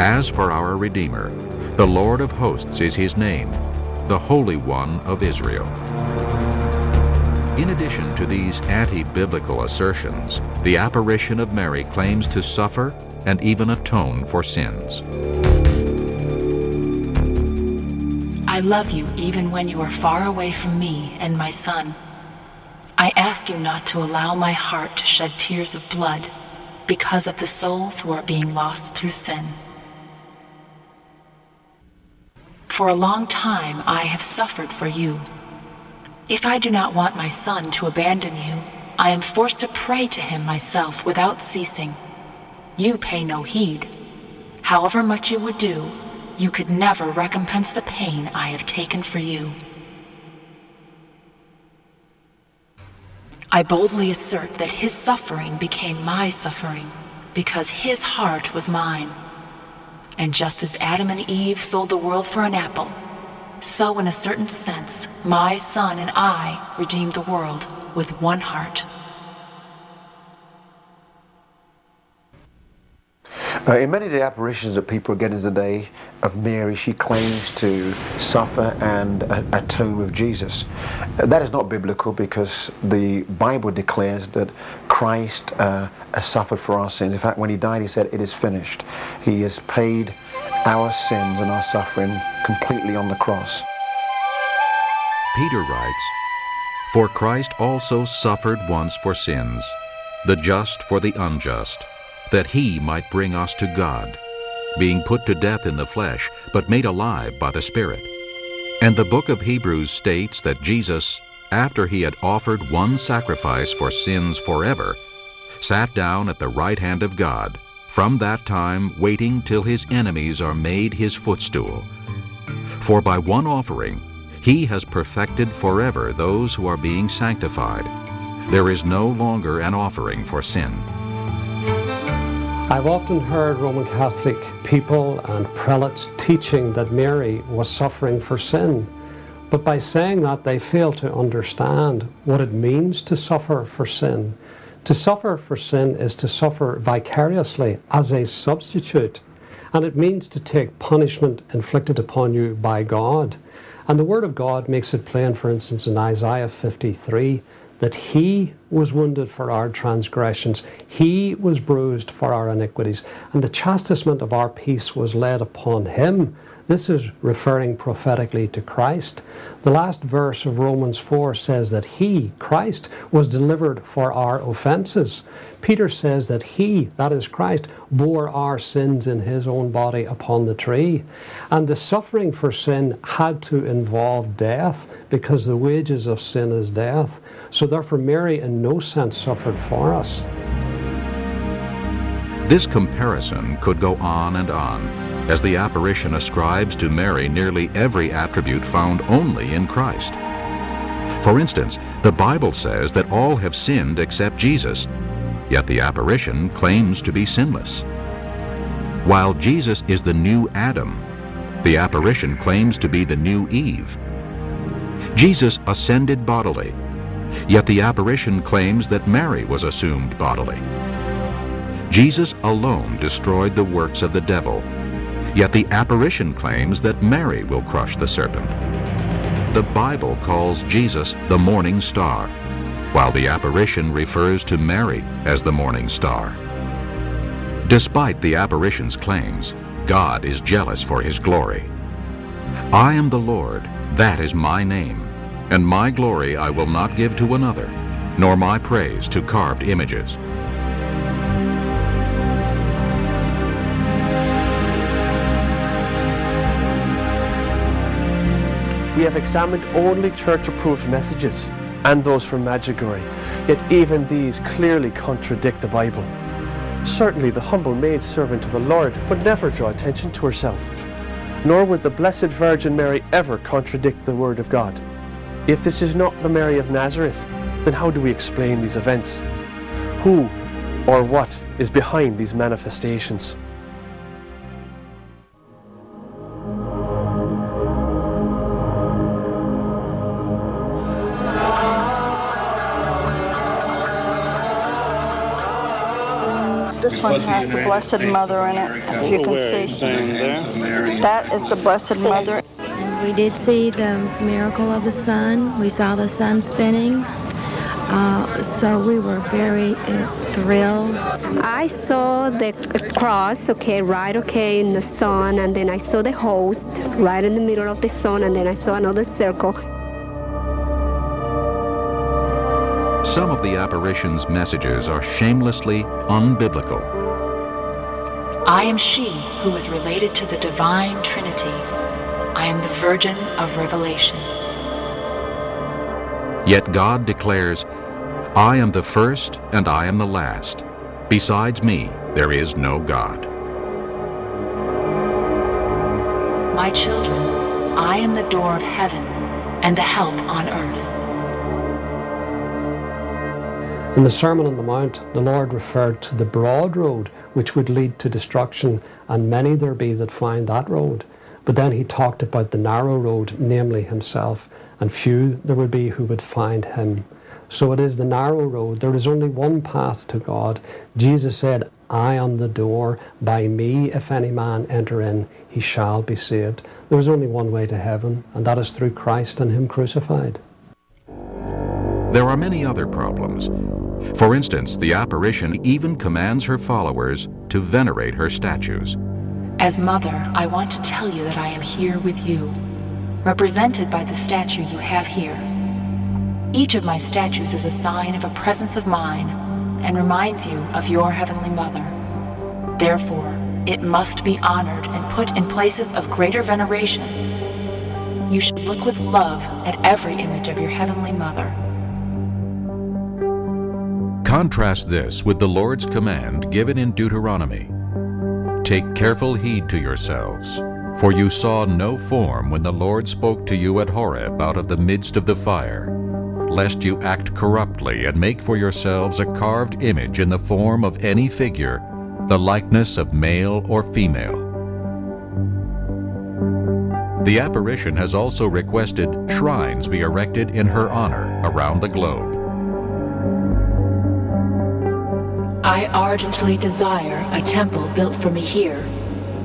As for our Redeemer, the Lord of hosts is His name, the Holy One of Israel. In addition to these anti-biblical assertions, the apparition of Mary claims to suffer and even atone for sins. I love you even when you are far away from me and my son. I ask you not to allow my heart to shed tears of blood because of the souls who are being lost through sin. For a long time I have suffered for you if I do not want my son to abandon you, I am forced to pray to him myself without ceasing. You pay no heed. However much you would do, you could never recompense the pain I have taken for you. I boldly assert that his suffering became my suffering because his heart was mine. And just as Adam and Eve sold the world for an apple, so, in a certain sense, my son and I redeemed the world with one heart. Uh, in many of the apparitions that people are getting today of Mary, she claims to suffer and uh, atone with Jesus. Uh, that is not biblical because the Bible declares that Christ uh, has suffered for our sins. In fact, when he died, he said, It is finished. He has paid our sins and our suffering completely on the cross. Peter writes, For Christ also suffered once for sins, the just for the unjust, that he might bring us to God, being put to death in the flesh, but made alive by the Spirit. And the book of Hebrews states that Jesus, after he had offered one sacrifice for sins forever, sat down at the right hand of God, from that time waiting till his enemies are made his footstool. For by one offering he has perfected forever those who are being sanctified. There is no longer an offering for sin. I've often heard Roman Catholic people and prelates teaching that Mary was suffering for sin. But by saying that, they fail to understand what it means to suffer for sin. To suffer for sin is to suffer vicariously as a substitute, and it means to take punishment inflicted upon you by God. And the Word of God makes it plain, for instance, in Isaiah 53, that He was wounded for our transgressions, He was bruised for our iniquities, and the chastisement of our peace was laid upon Him. This is referring prophetically to Christ. The last verse of Romans 4 says that He, Christ, was delivered for our offences. Peter says that He, that is Christ, bore our sins in His own body upon the tree. And the suffering for sin had to involve death because the wages of sin is death. So therefore, Mary in no sense suffered for us. This comparison could go on and on as the apparition ascribes to Mary nearly every attribute found only in Christ. For instance, the Bible says that all have sinned except Jesus, yet the apparition claims to be sinless. While Jesus is the new Adam, the apparition claims to be the new Eve. Jesus ascended bodily, yet the apparition claims that Mary was assumed bodily. Jesus alone destroyed the works of the devil Yet the apparition claims that Mary will crush the serpent. The Bible calls Jesus the morning star, while the apparition refers to Mary as the morning star. Despite the apparition's claims, God is jealous for his glory. I am the Lord, that is my name, and my glory I will not give to another, nor my praise to carved images. We have examined only church-approved messages and those from Medjugorje, yet even these clearly contradict the Bible. Certainly the humble maidservant of the Lord would never draw attention to herself, nor would the Blessed Virgin Mary ever contradict the Word of God. If this is not the Mary of Nazareth, then how do we explain these events? Who or what is behind these manifestations? This one has the Blessed Mother in it, if you can see. That is the Blessed Mother. We did see the miracle of the sun. We saw the sun spinning. Uh, so we were very uh, thrilled. I saw the cross, okay, right, okay, in the sun, and then I saw the host right in the middle of the sun, and then I saw another circle. Some of the apparition's messages are shamelessly unbiblical. I am she who is related to the divine Trinity. I am the Virgin of Revelation. Yet God declares, I am the first and I am the last. Besides me, there is no God. My children, I am the door of heaven and the help on earth. In the Sermon on the Mount, the Lord referred to the broad road which would lead to destruction, and many there be that find that road. But then he talked about the narrow road, namely himself, and few there would be who would find him. So it is the narrow road. There is only one path to God. Jesus said, I am the door. By me, if any man enter in, he shall be saved. There is only one way to heaven, and that is through Christ and him crucified. There are many other problems. For instance, the apparition even commands her followers to venerate her statues. As mother, I want to tell you that I am here with you, represented by the statue you have here. Each of my statues is a sign of a presence of mine and reminds you of your Heavenly Mother. Therefore, it must be honored and put in places of greater veneration. You should look with love at every image of your Heavenly Mother Contrast this with the Lord's command given in Deuteronomy. Take careful heed to yourselves, for you saw no form when the Lord spoke to you at Horeb out of the midst of the fire, lest you act corruptly and make for yourselves a carved image in the form of any figure, the likeness of male or female. The apparition has also requested shrines be erected in her honor around the globe. I ardently desire a temple built for me here,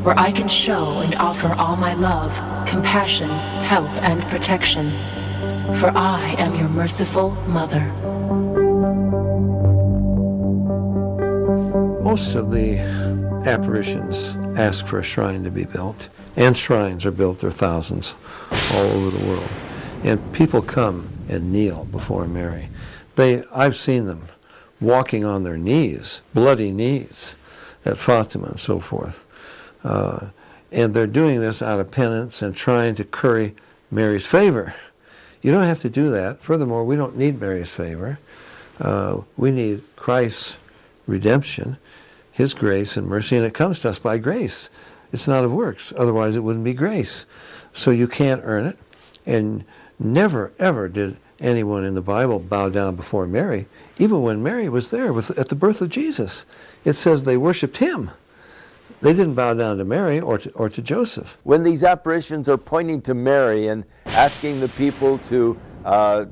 where I can show and offer all my love, compassion, help, and protection. For I am your merciful mother. Most of the apparitions ask for a shrine to be built, and shrines are built, there are thousands all over the world. And people come and kneel before Mary. They, I've seen them walking on their knees, bloody knees, at Fatima and so forth. Uh, and they're doing this out of penance and trying to curry Mary's favor. You don't have to do that. Furthermore, we don't need Mary's favor. Uh, we need Christ's redemption, His grace and mercy, and it comes to us by grace. It's not of works, otherwise, it wouldn't be grace. So you can't earn it. And never, ever did anyone in the Bible bow down before Mary, even when Mary was there with, at the birth of Jesus. It says they worshiped Him. They didn't bow down to Mary or to, or to Joseph. When these apparitions are pointing to Mary and asking the people to uh,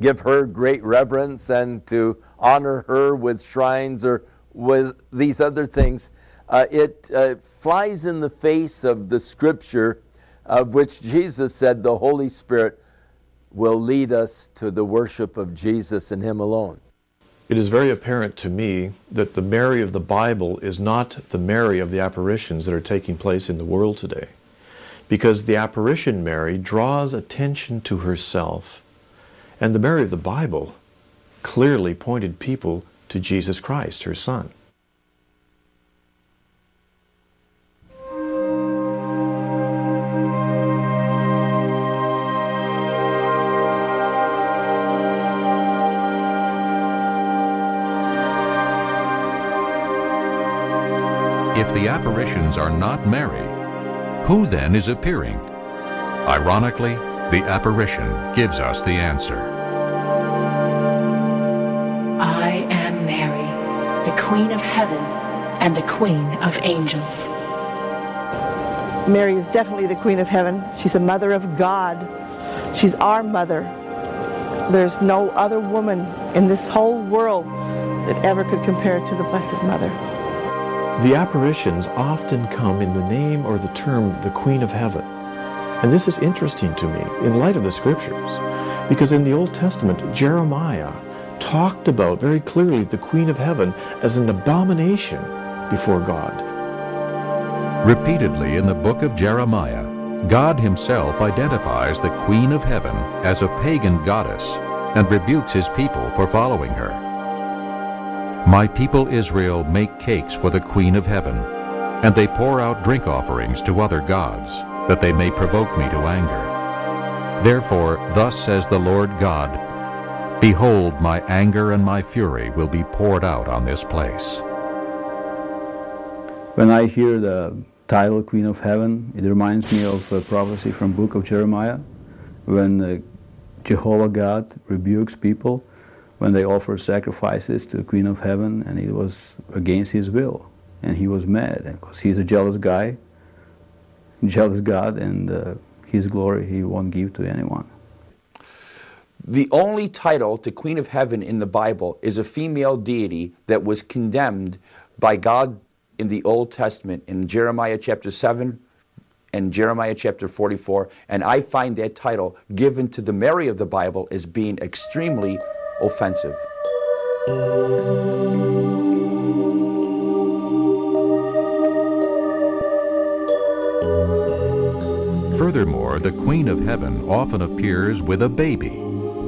give her great reverence and to honor her with shrines or with these other things, uh, it uh, flies in the face of the scripture of which Jesus said the Holy Spirit will lead us to the worship of Jesus and Him alone. It is very apparent to me that the Mary of the Bible is not the Mary of the apparitions that are taking place in the world today. Because the apparition Mary draws attention to herself, and the Mary of the Bible clearly pointed people to Jesus Christ, her Son. Apparitions are not Mary, who then is appearing? Ironically, the apparition gives us the answer. I am Mary, the Queen of Heaven and the Queen of Angels. Mary is definitely the Queen of Heaven. She's a mother of God. She's our mother. There's no other woman in this whole world that ever could compare to the Blessed Mother. The apparitions often come in the name or the term the Queen of Heaven. And this is interesting to me in light of the scriptures, because in the Old Testament, Jeremiah talked about very clearly the Queen of Heaven as an abomination before God. Repeatedly in the book of Jeremiah, God himself identifies the Queen of Heaven as a pagan goddess and rebukes his people for following her. My people Israel make cakes for the Queen of Heaven, and they pour out drink offerings to other gods, that they may provoke me to anger. Therefore, thus says the Lord God, Behold, my anger and my fury will be poured out on this place. When I hear the title Queen of Heaven, it reminds me of a prophecy from book of Jeremiah, when uh, Jehovah God rebukes people when they offered sacrifices to the Queen of Heaven, and it was against his will, and he was mad because he's a jealous guy, jealous God, and uh, his glory he won't give to anyone. The only title to Queen of Heaven in the Bible is a female deity that was condemned by God in the Old Testament in Jeremiah chapter 7 and Jeremiah chapter 44. And I find that title given to the Mary of the Bible as being extremely offensive. Furthermore, the Queen of Heaven often appears with a baby,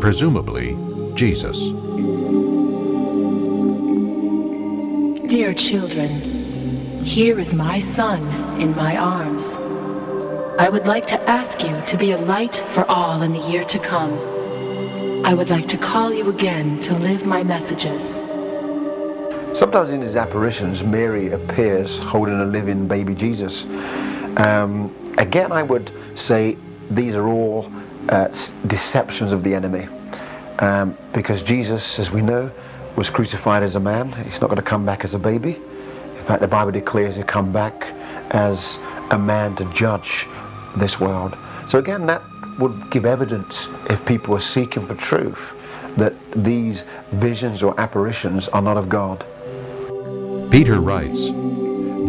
presumably Jesus. Dear children, here is my son in my arms. I would like to ask you to be a light for all in the year to come. I would like to call you again to live my messages. Sometimes in his apparitions, Mary appears holding a living baby Jesus. Um, again, I would say these are all uh, deceptions of the enemy. Um, because Jesus, as we know, was crucified as a man. He's not going to come back as a baby. In fact, the Bible declares he'll come back as a man to judge this world. So again, that would give evidence if people were seeking for truth that these visions or apparitions are not of God. Peter writes,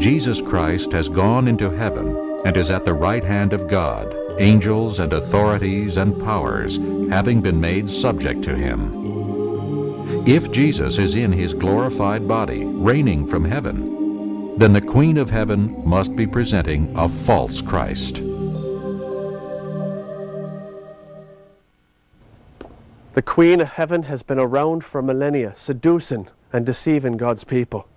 Jesus Christ has gone into heaven and is at the right hand of God, angels and authorities and powers having been made subject to him. If Jesus is in his glorified body, reigning from heaven, then the Queen of Heaven must be presenting a false Christ. The Queen of Heaven has been around for millennia, seducing and deceiving God's people.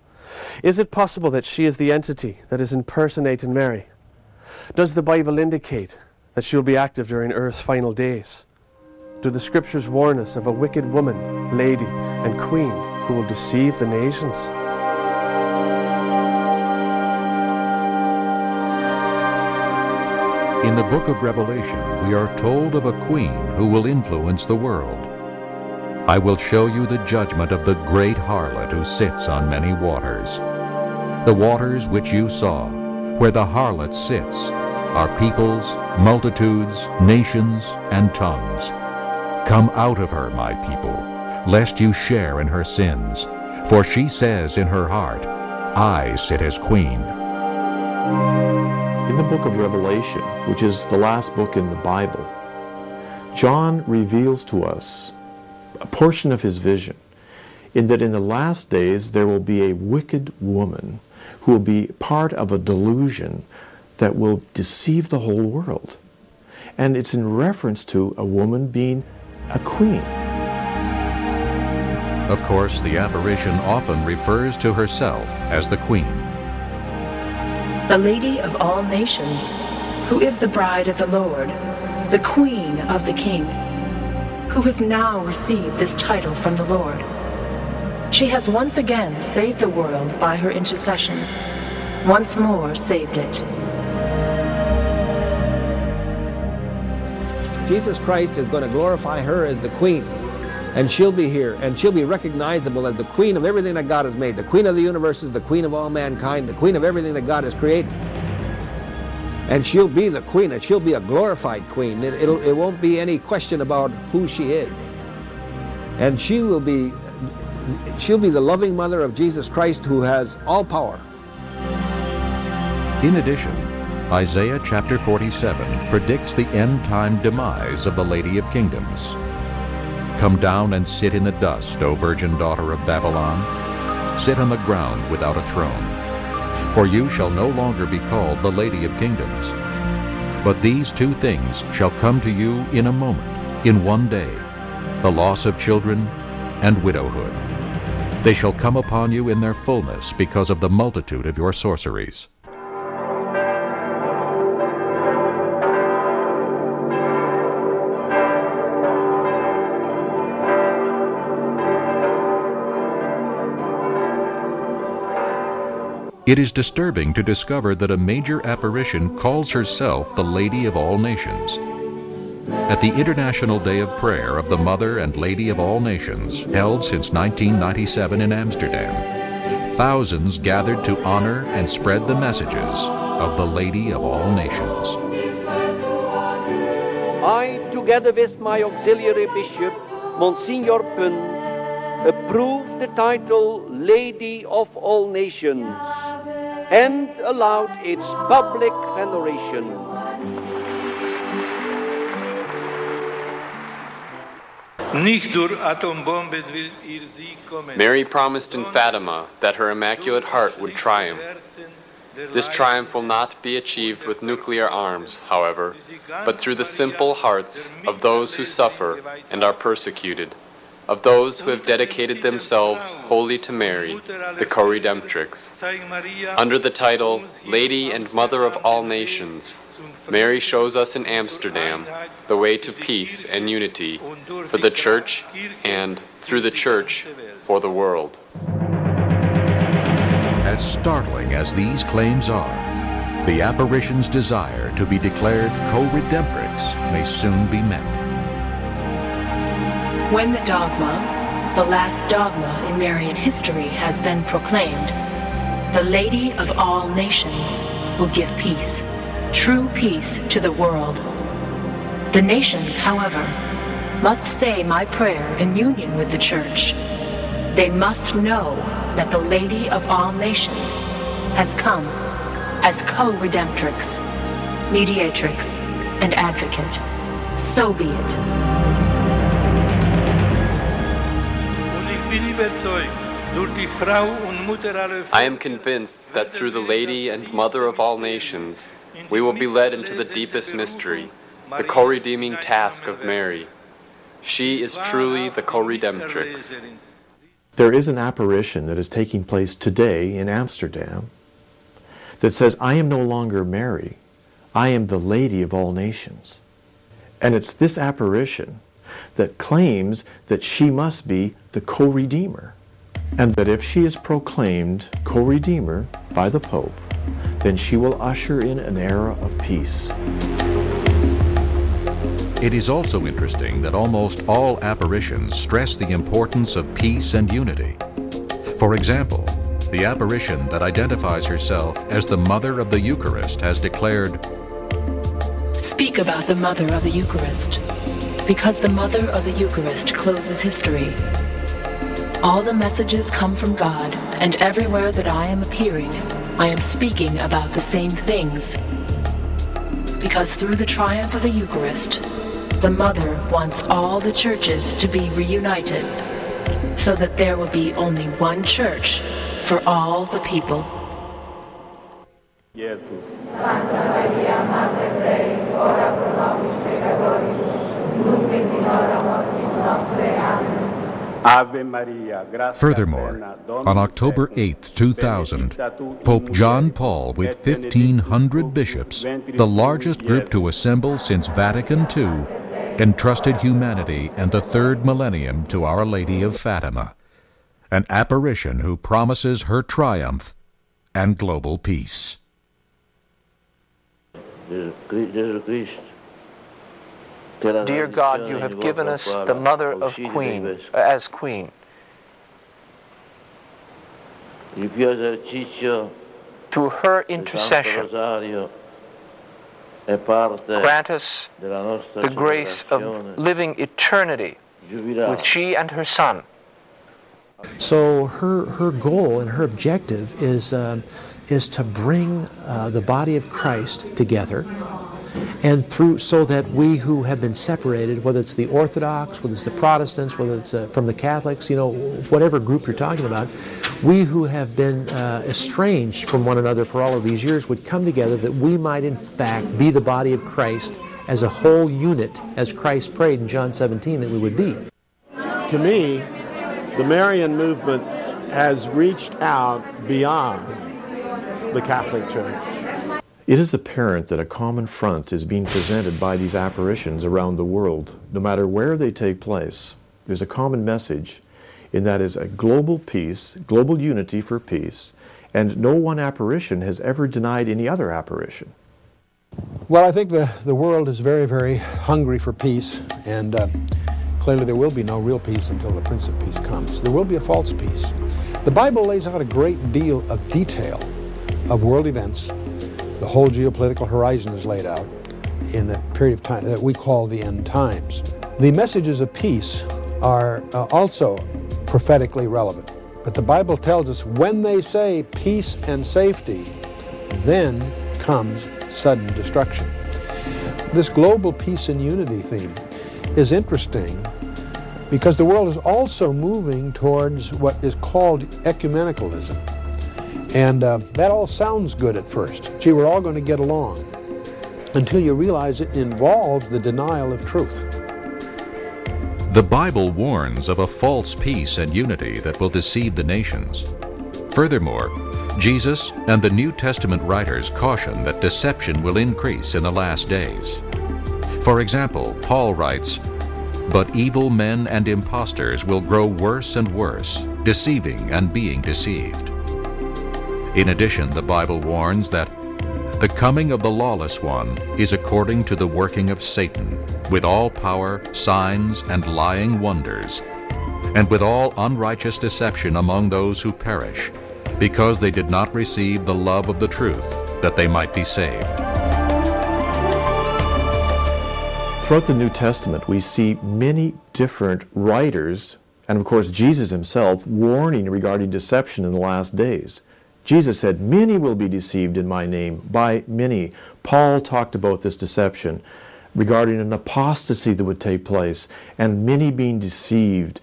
Is it possible that she is the entity that is impersonating Mary? Does the Bible indicate that she will be active during Earth's final days? Do the scriptures warn us of a wicked woman, lady, and queen who will deceive the nations? In the book of Revelation, we are told of a queen who will influence the world. I will show you the judgment of the great harlot who sits on many waters. The waters which you saw, where the harlot sits, are peoples, multitudes, nations, and tongues. Come out of her, my people, lest you share in her sins. For she says in her heart, I sit as queen. In the book of Revelation, which is the last book in the Bible, John reveals to us a portion of his vision in that in the last days there will be a wicked woman who will be part of a delusion that will deceive the whole world. And it's in reference to a woman being a queen. Of course, the apparition often refers to herself as the queen. The Lady of all nations, who is the bride of the Lord, the Queen of the King, who has now received this title from the Lord. She has once again saved the world by her intercession, once more saved it. Jesus Christ is going to glorify her as the queen. And she'll be here, and she'll be recognizable as the queen of everything that God has made. The queen of the universe is the queen of all mankind, the queen of everything that God has created. And she'll be the queen, and she'll be a glorified queen. It, it'll, it won't be any question about who she is. And she will be, she'll be the loving mother of Jesus Christ who has all power. In addition, Isaiah chapter 47 predicts the end time demise of the Lady of Kingdoms. Come down and sit in the dust, O virgin daughter of Babylon. Sit on the ground without a throne. For you shall no longer be called the Lady of Kingdoms. But these two things shall come to you in a moment, in one day the loss of children and widowhood. They shall come upon you in their fullness because of the multitude of your sorceries. It is disturbing to discover that a major apparition calls herself the Lady of All Nations. At the International Day of Prayer of the Mother and Lady of All Nations, held since 1997 in Amsterdam, thousands gathered to honor and spread the messages of the Lady of All Nations. I, together with my auxiliary bishop, Monsignor Punt, approve the title Lady of All Nations and allowed its public veneration. Mary promised in Fatima that her Immaculate Heart would triumph. This triumph will not be achieved with nuclear arms, however, but through the simple hearts of those who suffer and are persecuted, of those who have dedicated themselves wholly to Mary, the co-redemptrix. Under the title Lady and Mother of All Nations, Mary shows us in Amsterdam the way to peace and unity for the Church and, through the Church, for the world. As startling as these claims are, the apparition's desire to be declared co-redemptrix may soon be met. When the dogma, the last dogma in Marian history, has been proclaimed, the Lady of all nations will give peace, true peace to the world. The nations, however, must say my prayer in union with the Church. They must know that the Lady of all nations has come as co-redemptrix, mediatrix, and advocate. So be it. I am convinced that through the Lady and Mother of all nations, we will be led into the deepest mystery, the co-redeeming task of Mary. She is truly the co-redemptrix. There is an apparition that is taking place today in Amsterdam that says, I am no longer Mary, I am the Lady of all nations. And it's this apparition that claims that she must be the co-redeemer, and that if she is proclaimed co-redeemer by the Pope, then she will usher in an era of peace. It is also interesting that almost all apparitions stress the importance of peace and unity. For example, the apparition that identifies herself as the Mother of the Eucharist has declared, Speak about the Mother of the Eucharist, because the Mother of the Eucharist closes history. All the messages come from God, and everywhere that I am appearing, I am speaking about the same things. Because through the triumph of the Eucharist, the Mother wants all the churches to be reunited, so that there will be only one church for all the people. Furthermore, on October 8, 2000, Pope John Paul, with 1,500 bishops, the largest group to assemble since Vatican II, entrusted humanity and the third millennium to Our Lady of Fatima, an apparition who promises her triumph and global peace. Dear God, you have given us the Mother of Queen as Queen. Through her intercession, grant us the grace of living eternity with she and her Son. So her, her goal and her objective is, uh, is to bring uh, the body of Christ together and through so that we who have been separated, whether it's the Orthodox, whether it's the Protestants, whether it's uh, from the Catholics, you know, whatever group you're talking about, we who have been uh, estranged from one another for all of these years would come together that we might in fact be the body of Christ as a whole unit, as Christ prayed in John 17 that we would be. To me, the Marian movement has reached out beyond the Catholic Church. It is apparent that a common front is being presented by these apparitions around the world, no matter where they take place. There's a common message, and that is a global peace, global unity for peace, and no one apparition has ever denied any other apparition. Well, I think the, the world is very, very hungry for peace, and uh, clearly there will be no real peace until the Prince of Peace comes. There will be a false peace. The Bible lays out a great deal of detail of world events the whole geopolitical horizon is laid out in a period of time that we call the end times. The messages of peace are uh, also prophetically relevant. But the Bible tells us when they say peace and safety, then comes sudden destruction. This global peace and unity theme is interesting because the world is also moving towards what is called ecumenicalism. And uh, that all sounds good at first. Gee, we're all going to get along. Until you realize it involves the denial of truth. The Bible warns of a false peace and unity that will deceive the nations. Furthermore, Jesus and the New Testament writers caution that deception will increase in the last days. For example, Paul writes, But evil men and impostors will grow worse and worse, deceiving and being deceived. In addition, the Bible warns that the coming of the lawless one is according to the working of Satan, with all power, signs, and lying wonders, and with all unrighteous deception among those who perish, because they did not receive the love of the truth, that they might be saved. Throughout the New Testament, we see many different writers, and of course Jesus himself, warning regarding deception in the last days. Jesus said, Many will be deceived in my name by many. Paul talked about this deception regarding an apostasy that would take place and many being deceived,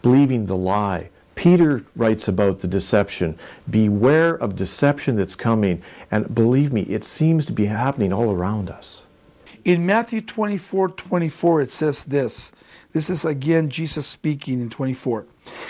believing the lie, Peter writes about the deception. Beware of deception that's coming. And believe me, it seems to be happening all around us. In Matthew 24 24, it says this. This is again Jesus speaking in 24.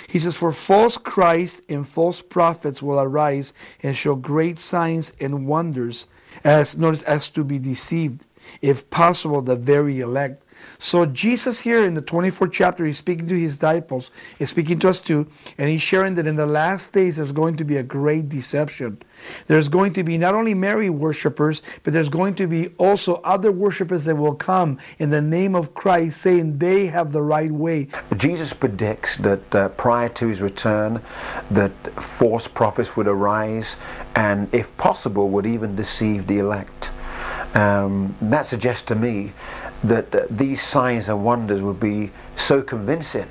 He says, For false Christs and false prophets will arise and show great signs and wonders, as notice as to be deceived, if possible, the very elect. So Jesus here in the 24th chapter, he's speaking to his disciples, he's speaking to us too, and he's sharing that in the last days there's going to be a great deception. There's going to be not only Mary worshippers, but there's going to be also other worshippers that will come in the name of Christ, saying they have the right way. Jesus predicts that uh, prior to his return, that false prophets would arise, and if possible, would even deceive the elect. Um, that suggests to me that these signs and wonders would be so convincing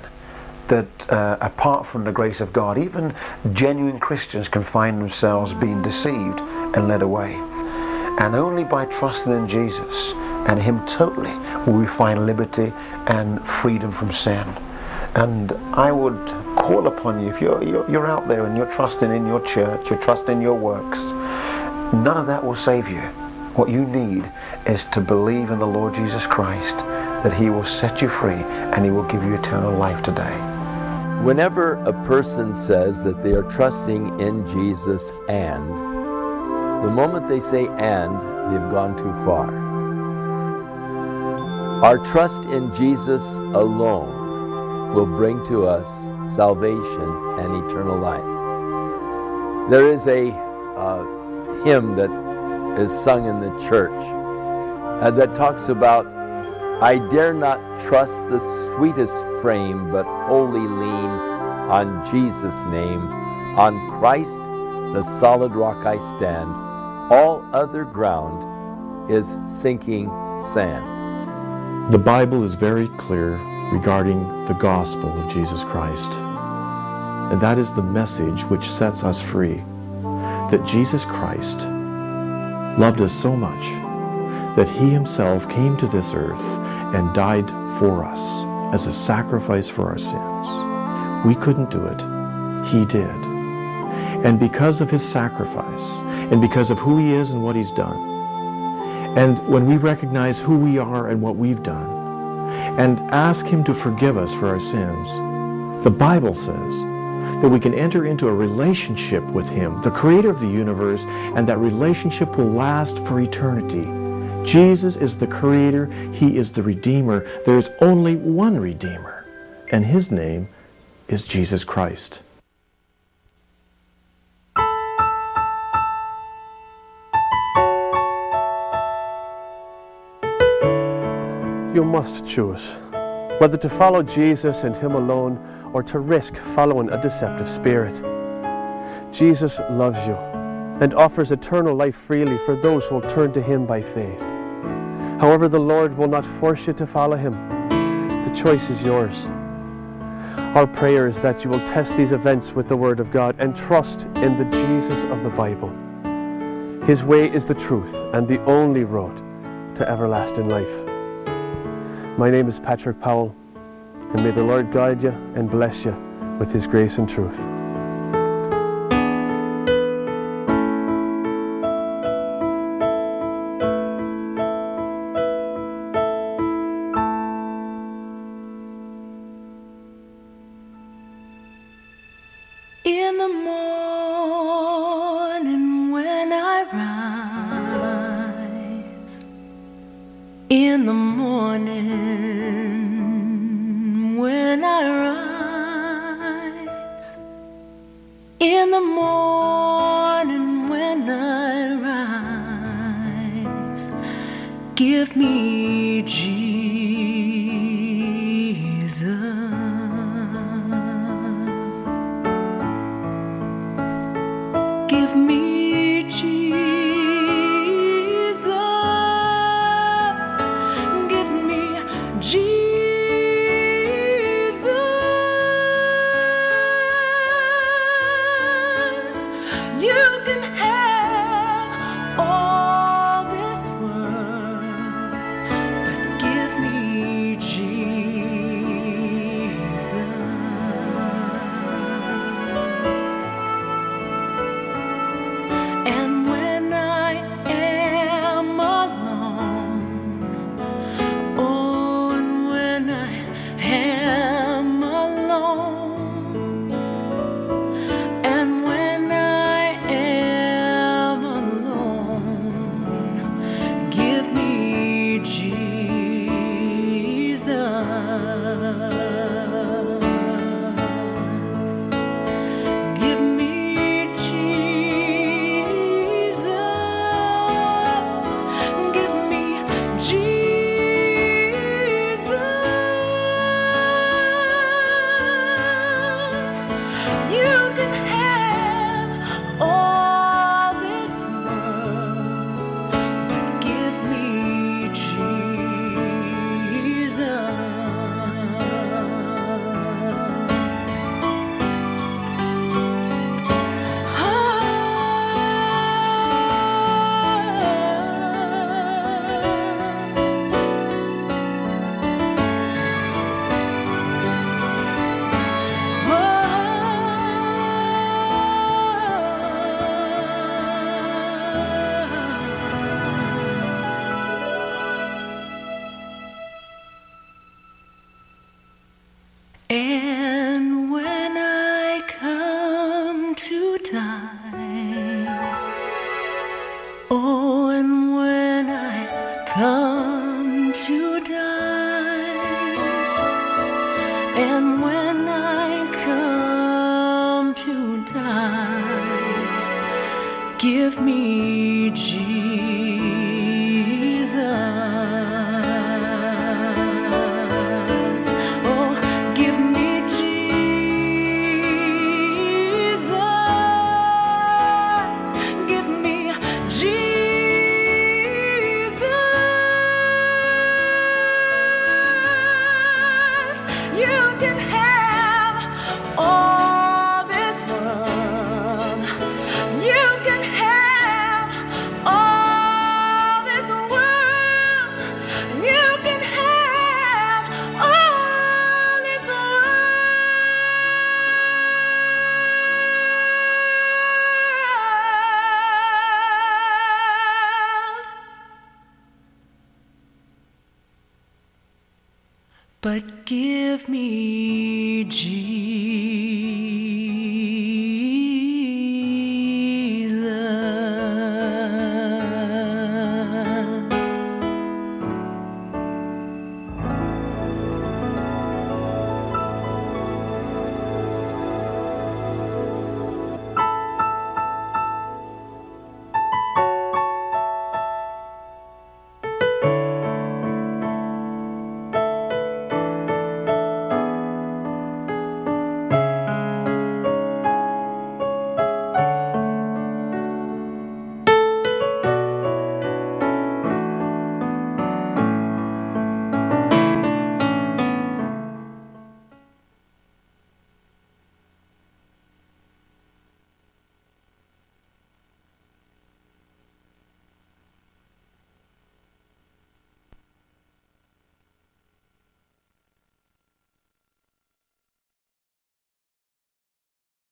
that uh, apart from the grace of God, even genuine Christians can find themselves being deceived and led away. And only by trusting in Jesus and Him totally will we find liberty and freedom from sin. And I would call upon you, if you're, you're, you're out there and you're trusting in your church, you're trusting in your works, none of that will save you. What you need is to believe in the Lord Jesus Christ, that He will set you free and He will give you eternal life today. Whenever a person says that they are trusting in Jesus and, the moment they say and, they've gone too far. Our trust in Jesus alone will bring to us salvation and eternal life. There is a uh, hymn that is sung in the church uh, that talks about I dare not trust the sweetest frame, but wholly lean on Jesus' name. On Christ, the solid rock I stand. All other ground is sinking sand. The Bible is very clear regarding the gospel of Jesus Christ. And that is the message which sets us free. That Jesus Christ loved us so much that he himself came to this earth and died for us as a sacrifice for our sins. We couldn't do it. He did. And because of his sacrifice, and because of who he is and what he's done, and when we recognize who we are and what we've done, and ask him to forgive us for our sins, the Bible says that we can enter into a relationship with him, the creator of the universe, and that relationship will last for eternity. Jesus is the creator, he is the redeemer. There is only one redeemer, and his name is Jesus Christ. You must choose whether to follow Jesus and Him alone or to risk following a deceptive spirit. Jesus loves you and offers eternal life freely for those who will turn to Him by faith. However, the Lord will not force you to follow Him. The choice is yours. Our prayer is that you will test these events with the Word of God and trust in the Jesus of the Bible. His way is the truth and the only road to everlasting life. My name is Patrick Powell, and may the Lord guide you and bless you with His grace and truth.